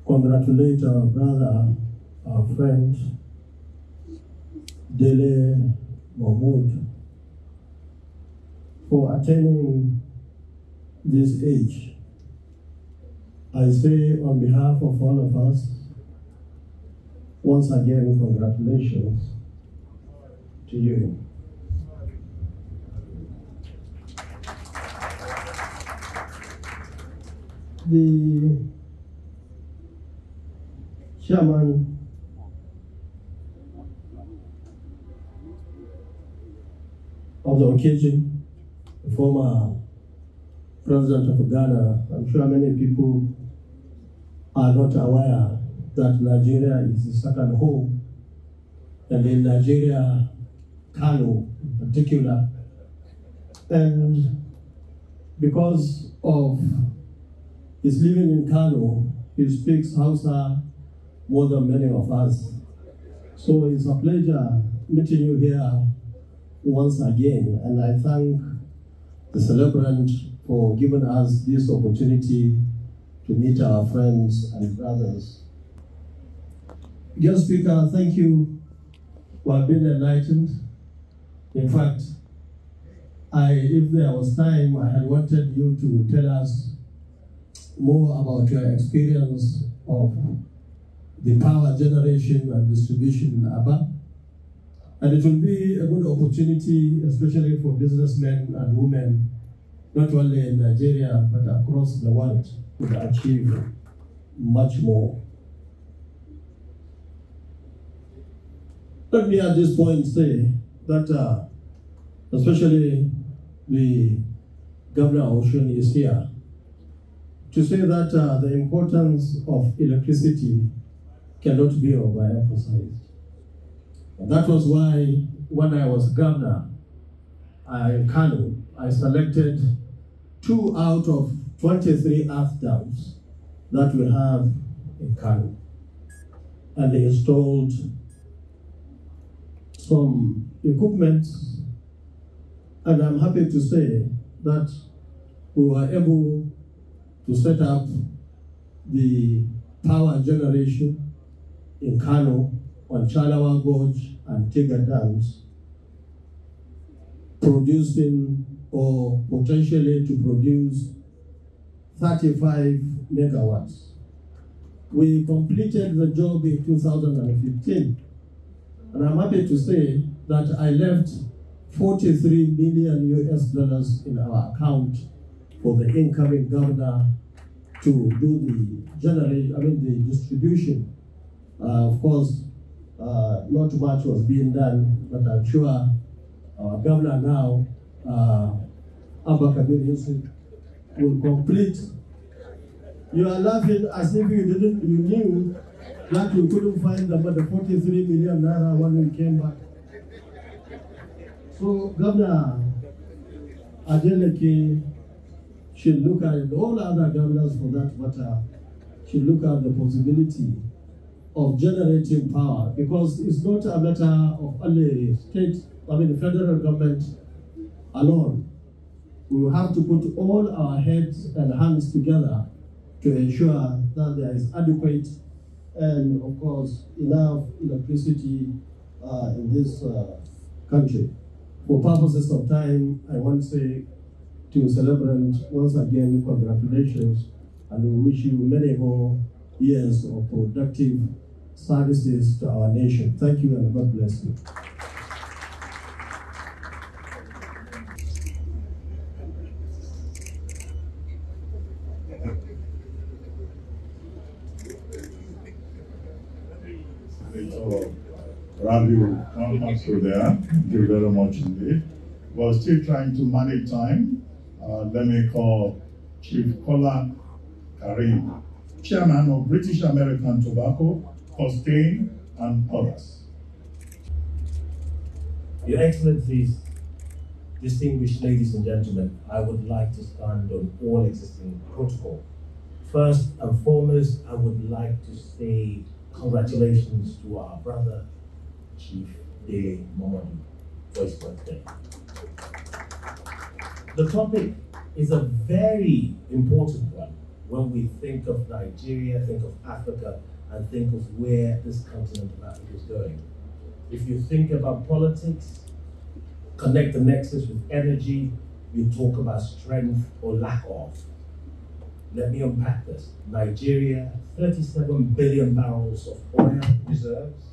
congratulate our brother, our friend, Dele Momodu, for attaining this age. I say on behalf of all of us, once again, congratulations to you. The chairman of the occasion, the former president of Ghana, I'm sure many people are not aware that Nigeria is the second home, and in Nigeria, Kano in particular. And because of his living in Kano, he speaks Hausa more than many of us. So it's a pleasure meeting you here once again, and I thank the celebrant for giving us this opportunity to meet our friends and brothers. Guest speaker, thank you for being enlightened. In fact, I, if there was time, I had wanted you to tell us more about your experience of the power generation and distribution in Aba. And it will be a good opportunity, especially for businessmen and women, not only in Nigeria, but across the world, to achieve much more. Let me at this point say that, uh, especially the Governor Osun is here, to say that uh, the importance of electricity cannot be overemphasized. That was why when I was governor in Kano, I selected two out of 23 earth dams that we have in Kano. And they installed some equipment, and I'm happy to say that we were able to set up the power generation in Kano on Challawa Gorge and Tiga dams, producing or potentially to produce 35 megawatts. We completed the job in 2015, and I'm happy to say that I left 43 million US dollars in our account for the incoming governor to do the generate, I mean the distribution. Uh, of course, uh, not much was being done, but I'm sure our governor now, uh, Abba Kabir Yusuf, will complete. You are laughing as if you didn't, you knew that you couldn't find about the 43 million naira when we came back. So Governor Adeleke should look at it, all other governors for that matter should look at the possibility of generating power because it's not a matter of only state, I mean the federal government alone. We have to put all our heads and hands together to ensure that there is adequate and of course enough electricity uh, in this uh, country. For purposes of time, I want to say to celebrate once again congratulations and we wish you many more years of productive services to our nation. Thank you and God bless you. Rabiu Kwankwaso there. Thank you very much indeed. We're still trying to manage time. Uh, let me call Chief Kola Karim, Chairman of British American Tobacco, Costain, and others. Your Excellencies, distinguished ladies and gentlemen, I would like to stand on all existing protocol. First and foremost, I would like to say congratulations to our brother, Chief Dele Momodu, for his birthday. The topic is a very important one when we think of Nigeria, think of Africa, and think of where this continent of Africa is going. If you think about politics, connect the nexus with energy, you talk about strength or lack of. Let me unpack this. Nigeria, 37 billion barrels of oil reserves,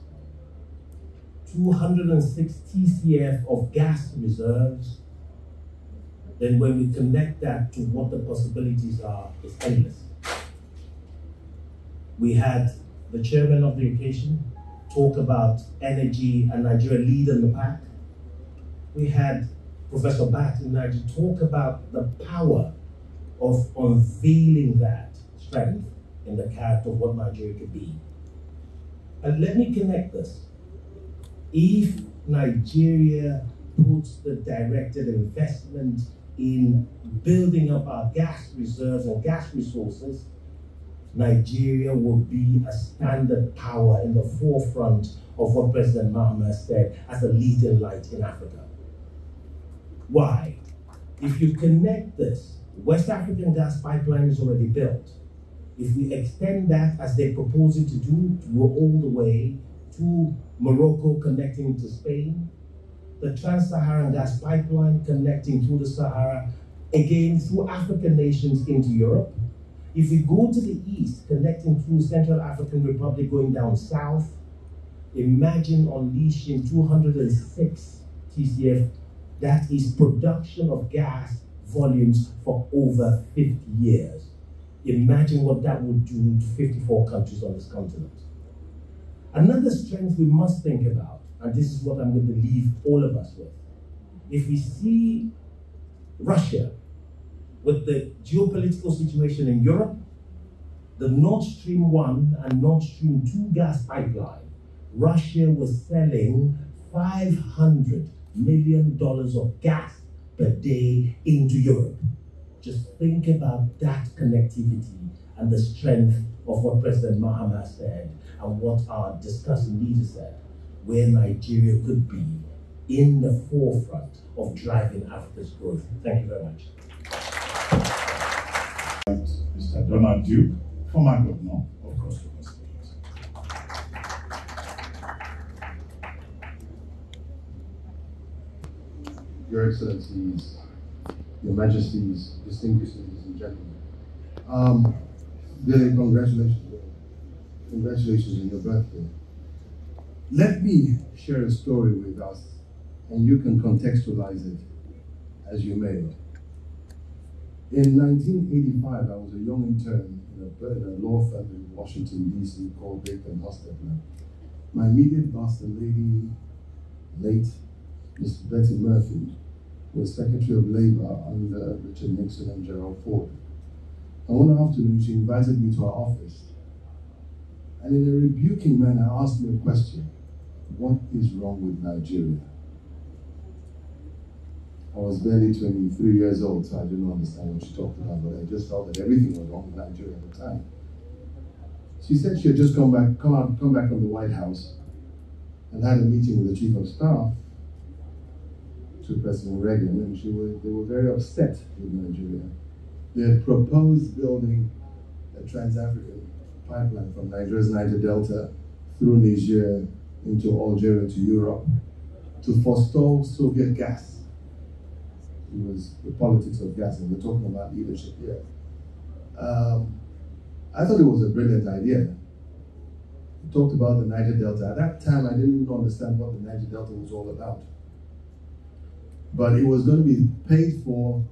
206 TCF of gas reserves. Then when we connect that to what the possibilities are, it's endless. We had the chairman of the occasion talk about energy and Nigeria lead in the pack. We had Professor Bat in Nigeria talk about the power of unveiling that strength in the character of what Nigeria could be. And let me connect this. If Nigeria puts the directed investment in building up our gas reserves and gas resources, Nigeria will be a standard power in the forefront of what President Mahama said as a leading light in Africa. Why? If you connect this, West African gas pipeline is already built. If we extend that as they're proposing to do, to go all the way to Morocco connecting to Spain, the Trans-Saharan gas pipeline connecting through the Sahara, again through African nations into Europe. If we go to the east, connecting through Central African Republic going down south, imagine unleashing 206 TCF. That is production of gas volumes for over 50 years. Imagine what that would do to 54 countries on this continent. Another strength we must think about, and this is what I'm going to leave all of us with. If we see Russia with the geopolitical situation in Europe, the Nord Stream 1 and Nord Stream 2 gas pipeline, Russia was selling $500 million of gas per day into Europe. Just think about that connectivity and the strength of what President Mahama said and what our discussing leaders said, where Nigeria could be in the forefront of driving Africa's growth. Thank you very much. Mr. Donald Duke, former governor of Cross River State. Your Excellencies, Your Majesties, distinguished ladies and gentlemen. Um, congratulations. Congratulations on your birthday. Let me share a story with us, and you can contextualize it as you may. In 1985, I was a young intern in a, in law firm in Washington, D.C. called Baker and Hostetler. My immediate boss, the lady, late Miss Betty Murphy, was Secretary of Labor under Richard Nixon and Gerald Ford. And one afternoon, she invited me to her office. And in a rebuking manner, asked me a question What is wrong with Nigeria? I was barely 23 years old, so I didn't understand what she talked about, but I just felt that everything was wrong with Nigeria at the time. She said she had just come back, come out, come back from the White House and had a meeting with the chief of staff to President Reagan, and she was, they were very upset with Nigeria. They had proposed building a trans-African pipeline from Nigeria's Niger Delta through Niger into Algeria to Europe to forestall Soviet gas it was the politics of gas, and we're talking about leadership here. Um, I thought it was a brilliant idea. We talked about the Niger Delta. At that time, I didn't even understand what the Niger Delta was all about. But it was going to be paid for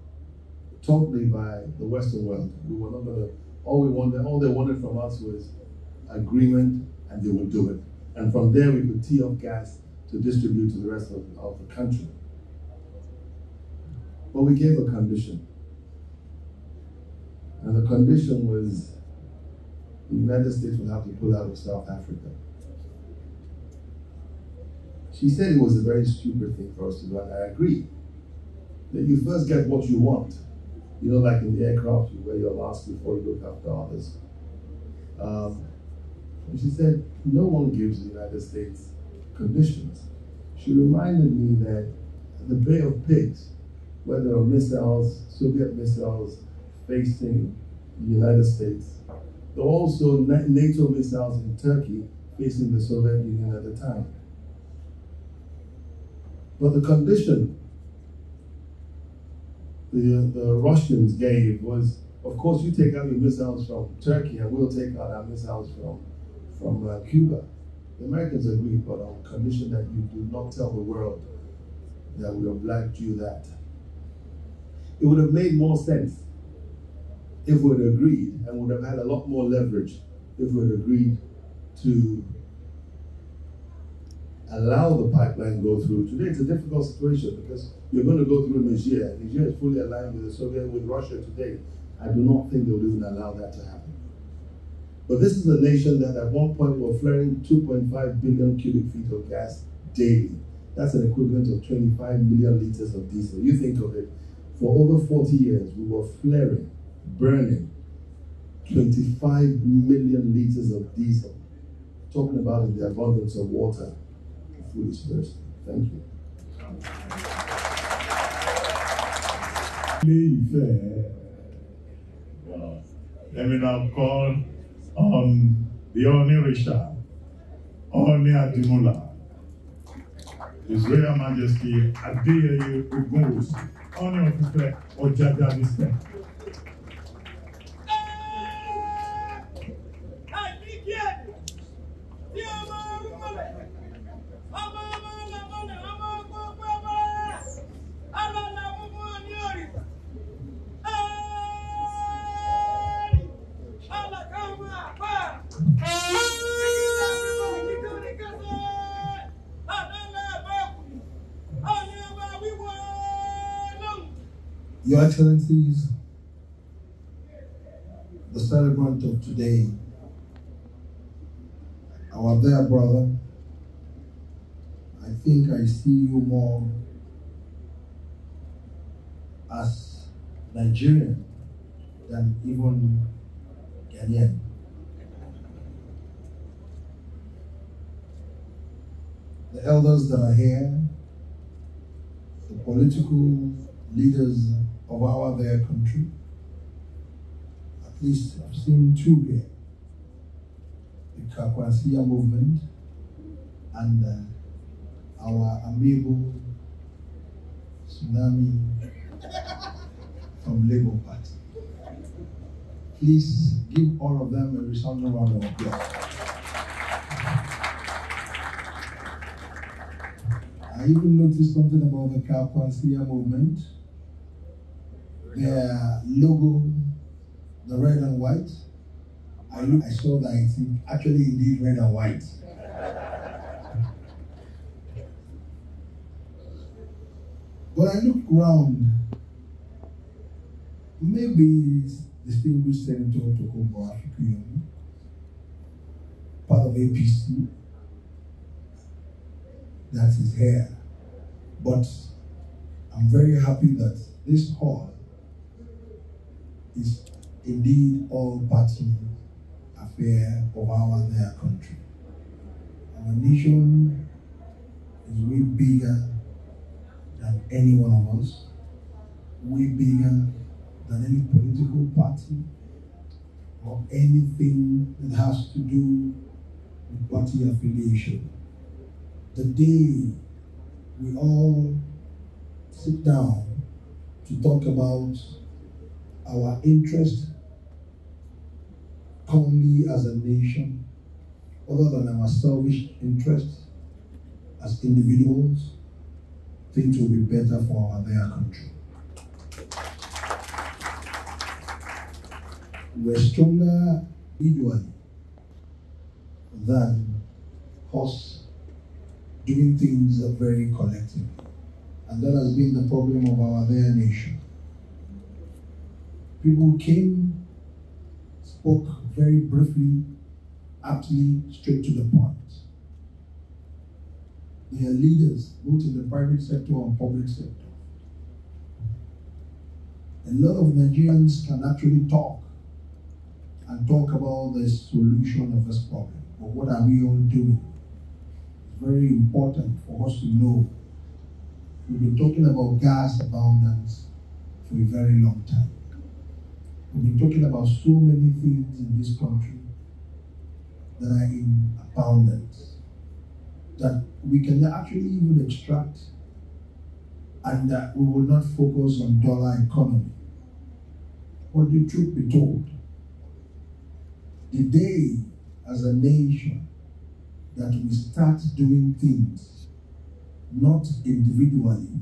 totally by the Western world. We were not going to, all we wanted, all they wanted from us was agreement, and they would do it. And from there, we could tee up gas to distribute to the rest of, of the country. But we gave a condition. And the condition was the United States would have to pull out of South Africa. She said it was a very stupid thing for us to do, and I agree. That you first get what you want. You know, like in the aircraft, you wear your mask before you look after others. Um, and she said, no one gives the United States conditions. She reminded me that the Bay of Pigs, are missiles, Soviet missiles facing the United States. Are also NATO missiles in Turkey facing the Soviet Union at the time. But the condition the, the Russians gave was, of course, you take out your missiles from Turkey and we'll take out our missiles from, from uh, Cuba. The Americans agreed, but on condition that you do not tell the world that we obliged you that. It would have made more sense if we had agreed and would have had a lot more leverage if we had agreed to allow the pipeline go through. Today it's a difficult situation because you're going to go through Niger. Niger is fully aligned with the Soviet, with Russia today. I do not think they would even allow that to happen. But this is a nation that at one point were flaring 2.5 billion cubic feet of gas daily. That's an equivalent of 25 million liters of diesel. You think of it, for over 40 years, we were flaring, burning 25 million liters of diesel. Talking about the abundance of water, foolish person. Thank you. Let me now call on the Oni Risha, Oni Adimula, His Royal Majesty Adeyeye Ogunwusi honor of Ife Ojaja Ife. Excellencies, the celebrant of today, our dear brother, I think I see you more as Nigerian than even Ghanaian. The elders that are here, the political leaders of our their country. At least I've seen two here. The Kwankwasiyya movement and uh, our amiable tsunami from Labour Party. Please give all of them a resounding round of applause. I even noticed something about the Kwankwasiyya movement their logo, the red and white. I look, I saw that it's actually indeed red and white. But I look around, maybe distinguished Senator Tokunbo Afikuyomi, of APC that is here. But I'm very happy that this hall is indeed all party affair of our their country. Our nation is way bigger than any one of us, way bigger than any political party or anything that has to do with party affiliation. The day we all sit down to talk about our interest commonly as a nation, other than our selfish interests as individuals, things will be better for our dear country. We're stronger individually than us doing things very collectively. And that has been the problem of our dear nation. People came, spoke very briefly, aptly, straight to the point. They are leaders, both in the private sector and public sector. A lot of Nigerians can actually talk and talk about the solution of this problem. But what are we all doing? It's very important for us to know. We've been talking about gas abundance for a very long time. We've been talking about so many things in this country that are in abundance that we can actually even extract and that we will not focus on dollar economy. But the truth be told, the day as a nation that we start doing things not individually,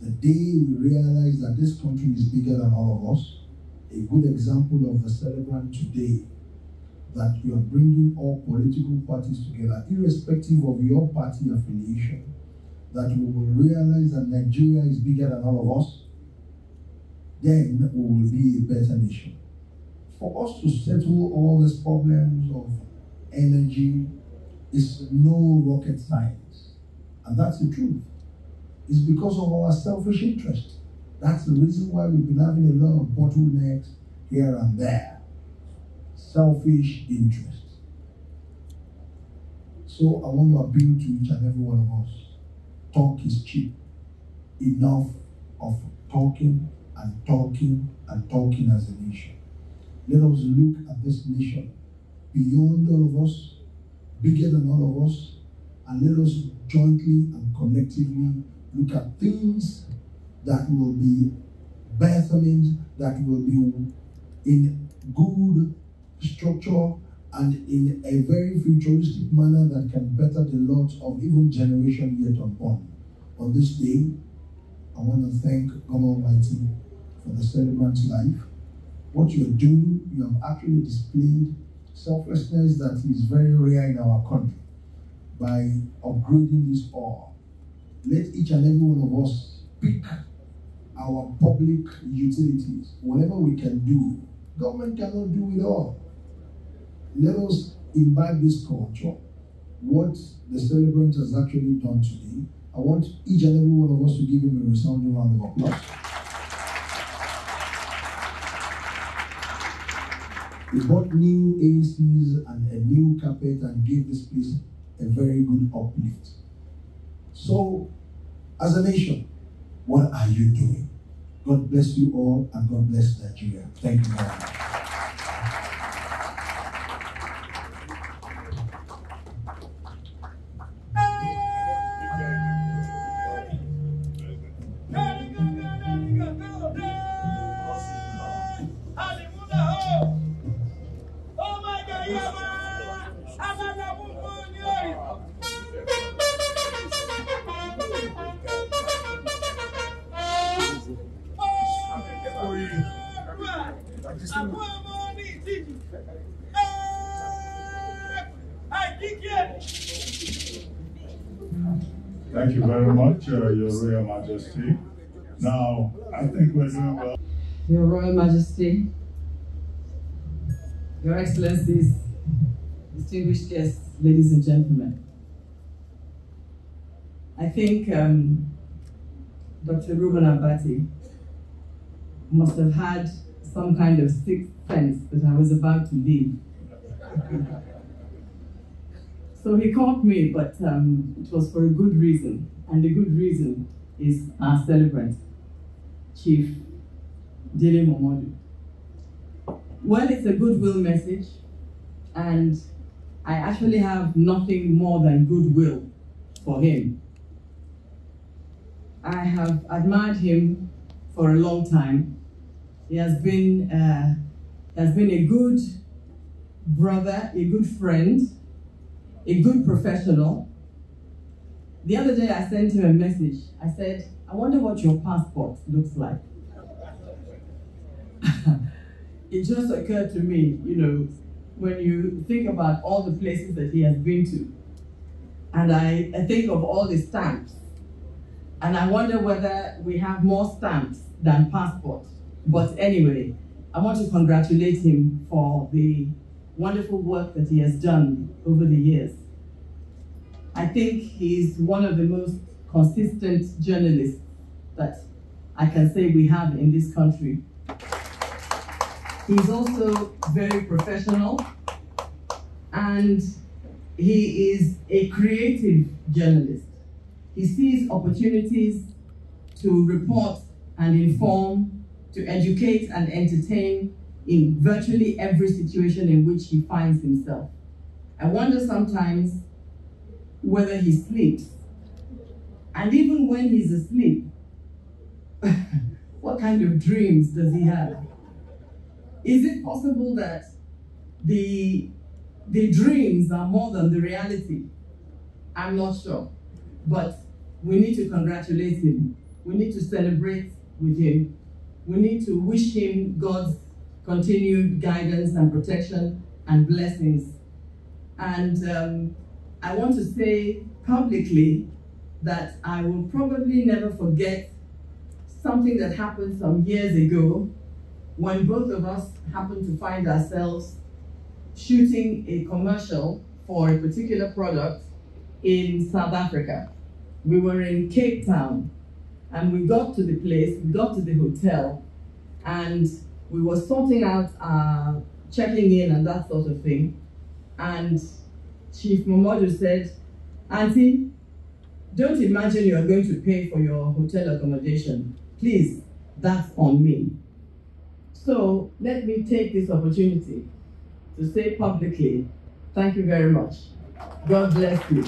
the day we realize that this country is bigger than all of us, a good example of the celebrant today that you are bringing all political parties together, irrespective of your party affiliation, that we will realize that Nigeria is bigger than all of us, then we will be a better nation. For us to settle all these problems of energy is no rocket science. And that's the truth. It's because of our selfish interest. That's the reason why we've been having a lot of bottlenecks here and there. Selfish interest. So I want to appeal to each and every one of us. Talk is cheap. Enough of talking and talking and talking as a nation. Let us look at this nation beyond all of us, bigger than all of us, and let us jointly and collectively look at things that will be betterment, that will be in good structure and in a very futuristic manner that can better the lot of even generation yet unborn. On this day, I want to thank God Almighty for the celebrant's life. What you're doing, you have actually displayed selflessness that is very rare in our country by upgrading this all. Let each and every one of us pick our public utilities, whatever we can do. Government cannot do it all. Let us imbibe this culture. What the celebrant has actually done today, I want each and every one of us to give him a resounding round of applause. He bought new ACs and a new carpet and gave this place a very good uplift. So, as a nation, what are you doing? God bless you all and God bless Nigeria. Thank you very much. Majesty. Now, I think we're doing well. Your Royal Majesty, Your Excellencies, distinguished guests, ladies and gentlemen. I think um, Dr. Reuben Abati must have had some kind of sixth sense that I was about to leave. so he caught me, but um, it was for a good reason. And a good reason is our celebrant, Chief Dele Momodu. Well, it's a goodwill message, and I actually have nothing more than goodwill for him. I have admired him for a long time. He has been, uh, has been a good brother, a good friend, a good professional. The other day I sent him a message. I said, I wonder what your passport looks like. it just occurred to me, you know, when you think about all the places that he has been to, and I, I think of all the stamps, and I wonder whether we have more stamps than passports. But anyway, I want to congratulate him for the wonderful work that he has done over the years. I think he's one of the most consistent journalists that I can say we have in this country. He's also very professional and he is a creative journalist. He sees opportunities to report and inform, to educate and entertain in virtually every situation in which he finds himself. I wonder sometimes whether he sleeps. And even when he's asleep, what kind of dreams does he have? Is it possible that the, the dreams are more than the reality? I'm not sure. But we need to congratulate him. We need to celebrate with him. We need to wish him God's continued guidance and protection and blessings. And um, I want to say publicly that I will probably never forget something that happened some years ago when both of us happened to find ourselves shooting a commercial for a particular product in South Africa. We were in Cape Town and we got to the place, we got to the hotel, and we were sorting out checking in and that sort of thing. And Chief Momodu said, Auntie, don't imagine you are going to pay for your hotel accommodation. Please, that's on me. So let me take this opportunity to say publicly, thank you very much. God bless you.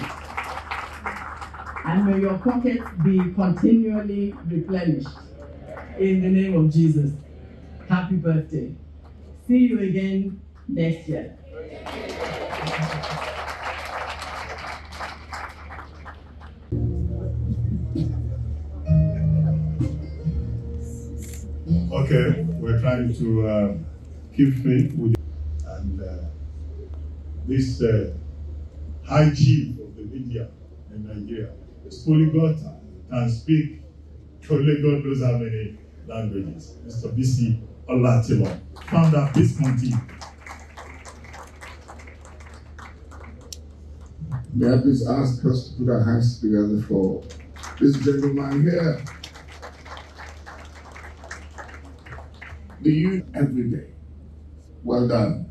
And may your pockets be continually replenished. In the name of Jesus. Happy birthday. See you again next year. Okay, we're trying to uh, keep faith with and uh, this uh, high chief of the media in Nigeria is polyglot and speak totally God knows how many languages. Mr. Bisi Olatilo, founder of this country. May I please ask us to put our hands together for this gentleman here. The youth every day. Well done,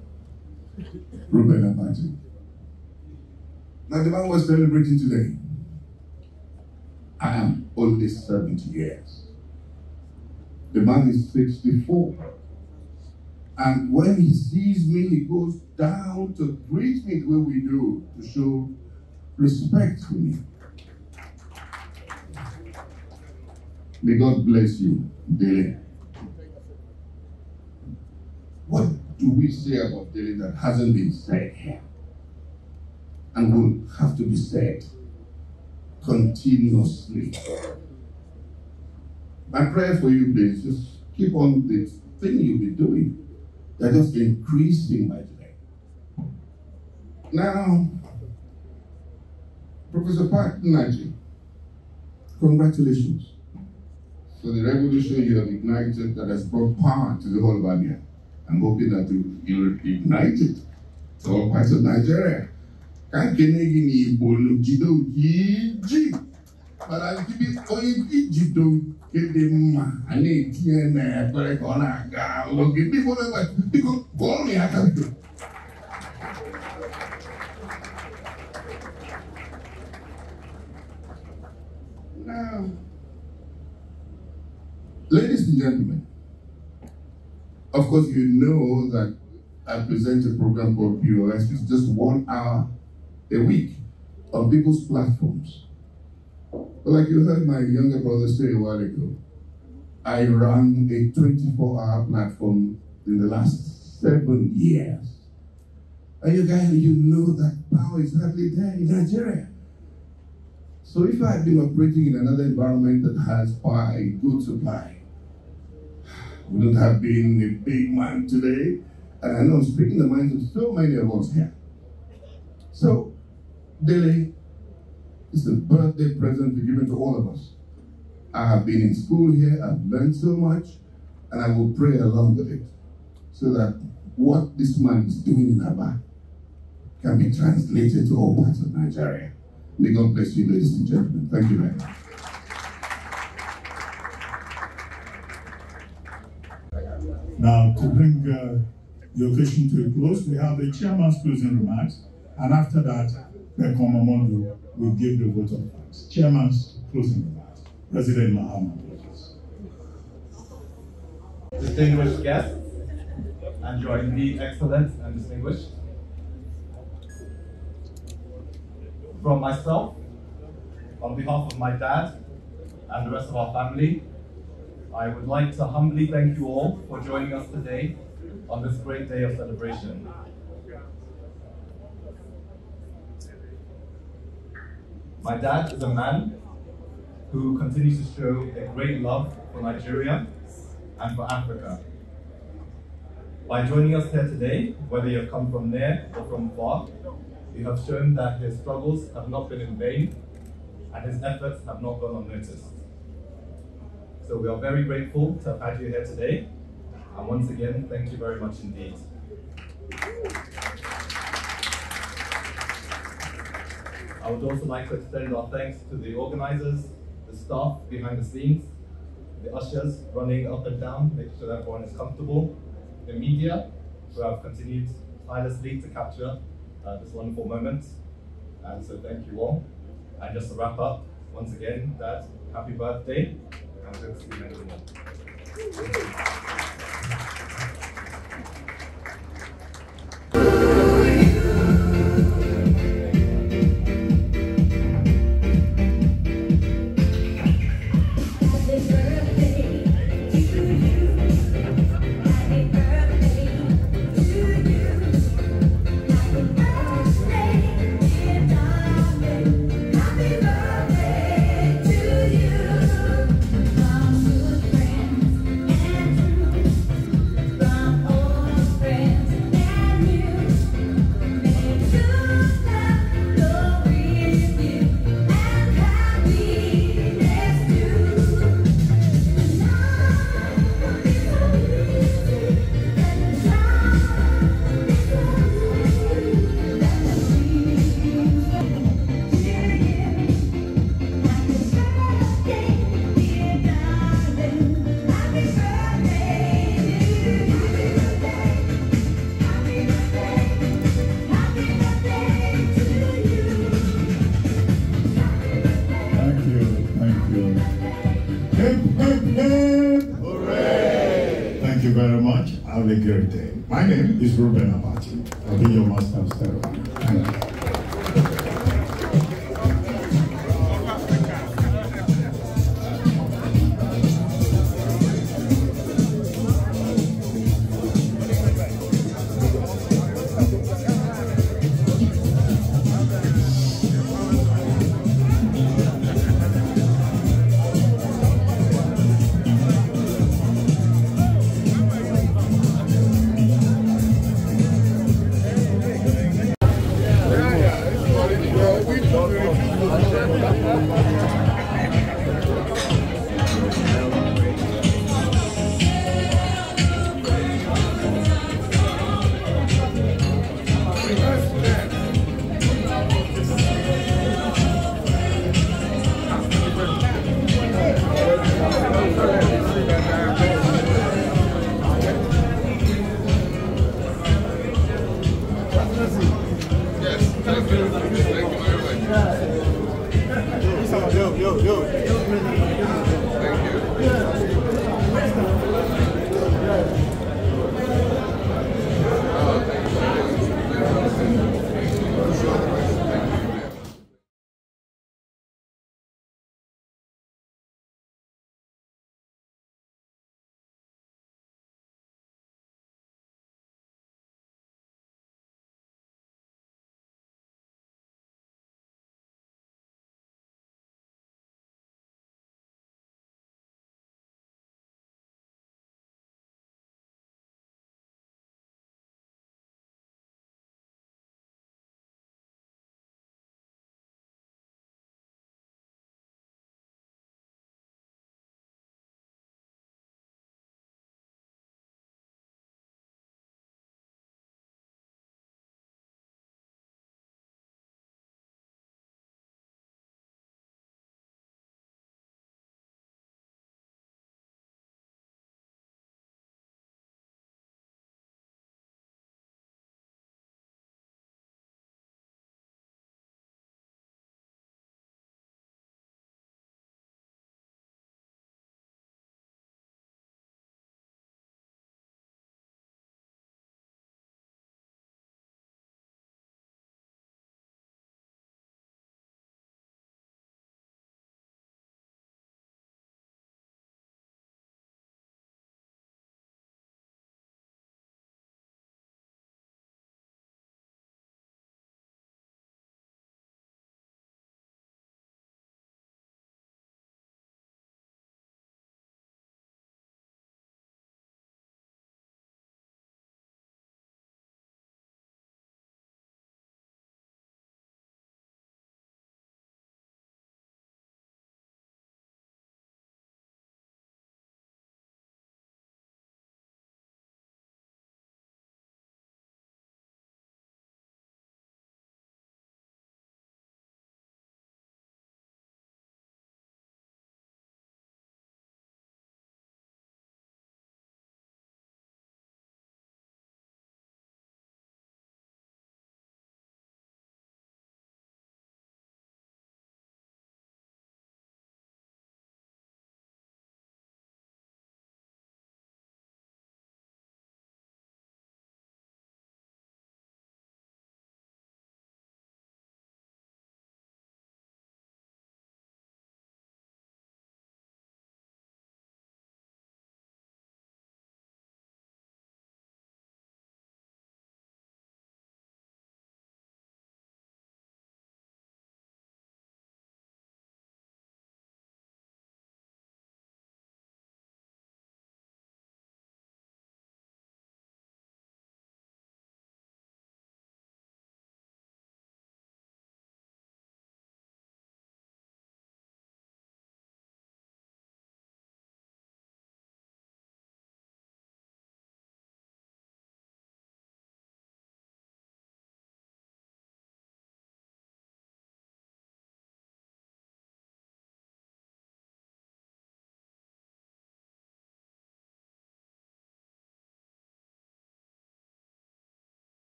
Reuben Abati. Now the man was celebrating today. I am only 70 years. The man is 64. And when he sees me, he goes down to greet me the way we do to show respect for me. May God bless you, Dele. What do we say about Dele that hasn't been said here? And will have to be said continuously. My prayer for you, please, just keep on the thing you'll be doing. They're just increasing by today. Now, Professor Barth Nnaji, congratulations for the revolution you have ignited that has brought power to the whole of Abia. I'm hoping that you'll ignite it to all parts of Nigeria. Ka nkene gị n'Igbo jido nke iji mana ndị onye ijido nke dị mma a na-etinye na-ekpere ka ọ na-aga oge biko biko gụọrọ ya aka biko Now, ladies and gentlemen, of course, you know that I present a program called POS, It's just one hour a week on people's platforms. But like you heard my younger brother say a while ago, I run a 24 hour platform in the last seven years. And you guys, you know that power is hardly there in Nigeria. So if I had been operating in another environment that has power, a good supply, wouldn't have been a big man today. And I know I'm speaking the minds of so many of us here. So, Dele, it's a birthday present given to all of us. I have been in school here, I've learned so much, and I will pray along with it so that what this man is doing in Aba can be translated to all parts of Nigeria. May God bless you, ladies and gentlemen. Thank you very much. Now, to bring uh, the occasion to a close, we have the chairman's closing remarks, and after that, Peko Momodu will give the vote of thanks. Chairman's closing remarks. President Mahama, Distinguished guests, and you are indeed excellent and distinguished. From myself, on behalf of my dad and the rest of our family, I would like to humbly thank you all for joining us today on this great day of celebration. My dad is a man who continues to show a great love for Nigeria and for Africa. By joining us here today, whether you have come from near or from far, you have shown that his struggles have not been in vain and his efforts have not gone unnoticed. So we are very grateful to have had you here today. And once again, thank you very much indeed. I would also like to extend our thanks to the organizers, the staff behind the scenes, the ushers running up and down, making sure that everyone is comfortable, the media, who have continued tirelessly to capture uh, this wonderful moment. And so thank you all. And just to wrap up, once again, that happy birthday, to see Day. My name is Reuben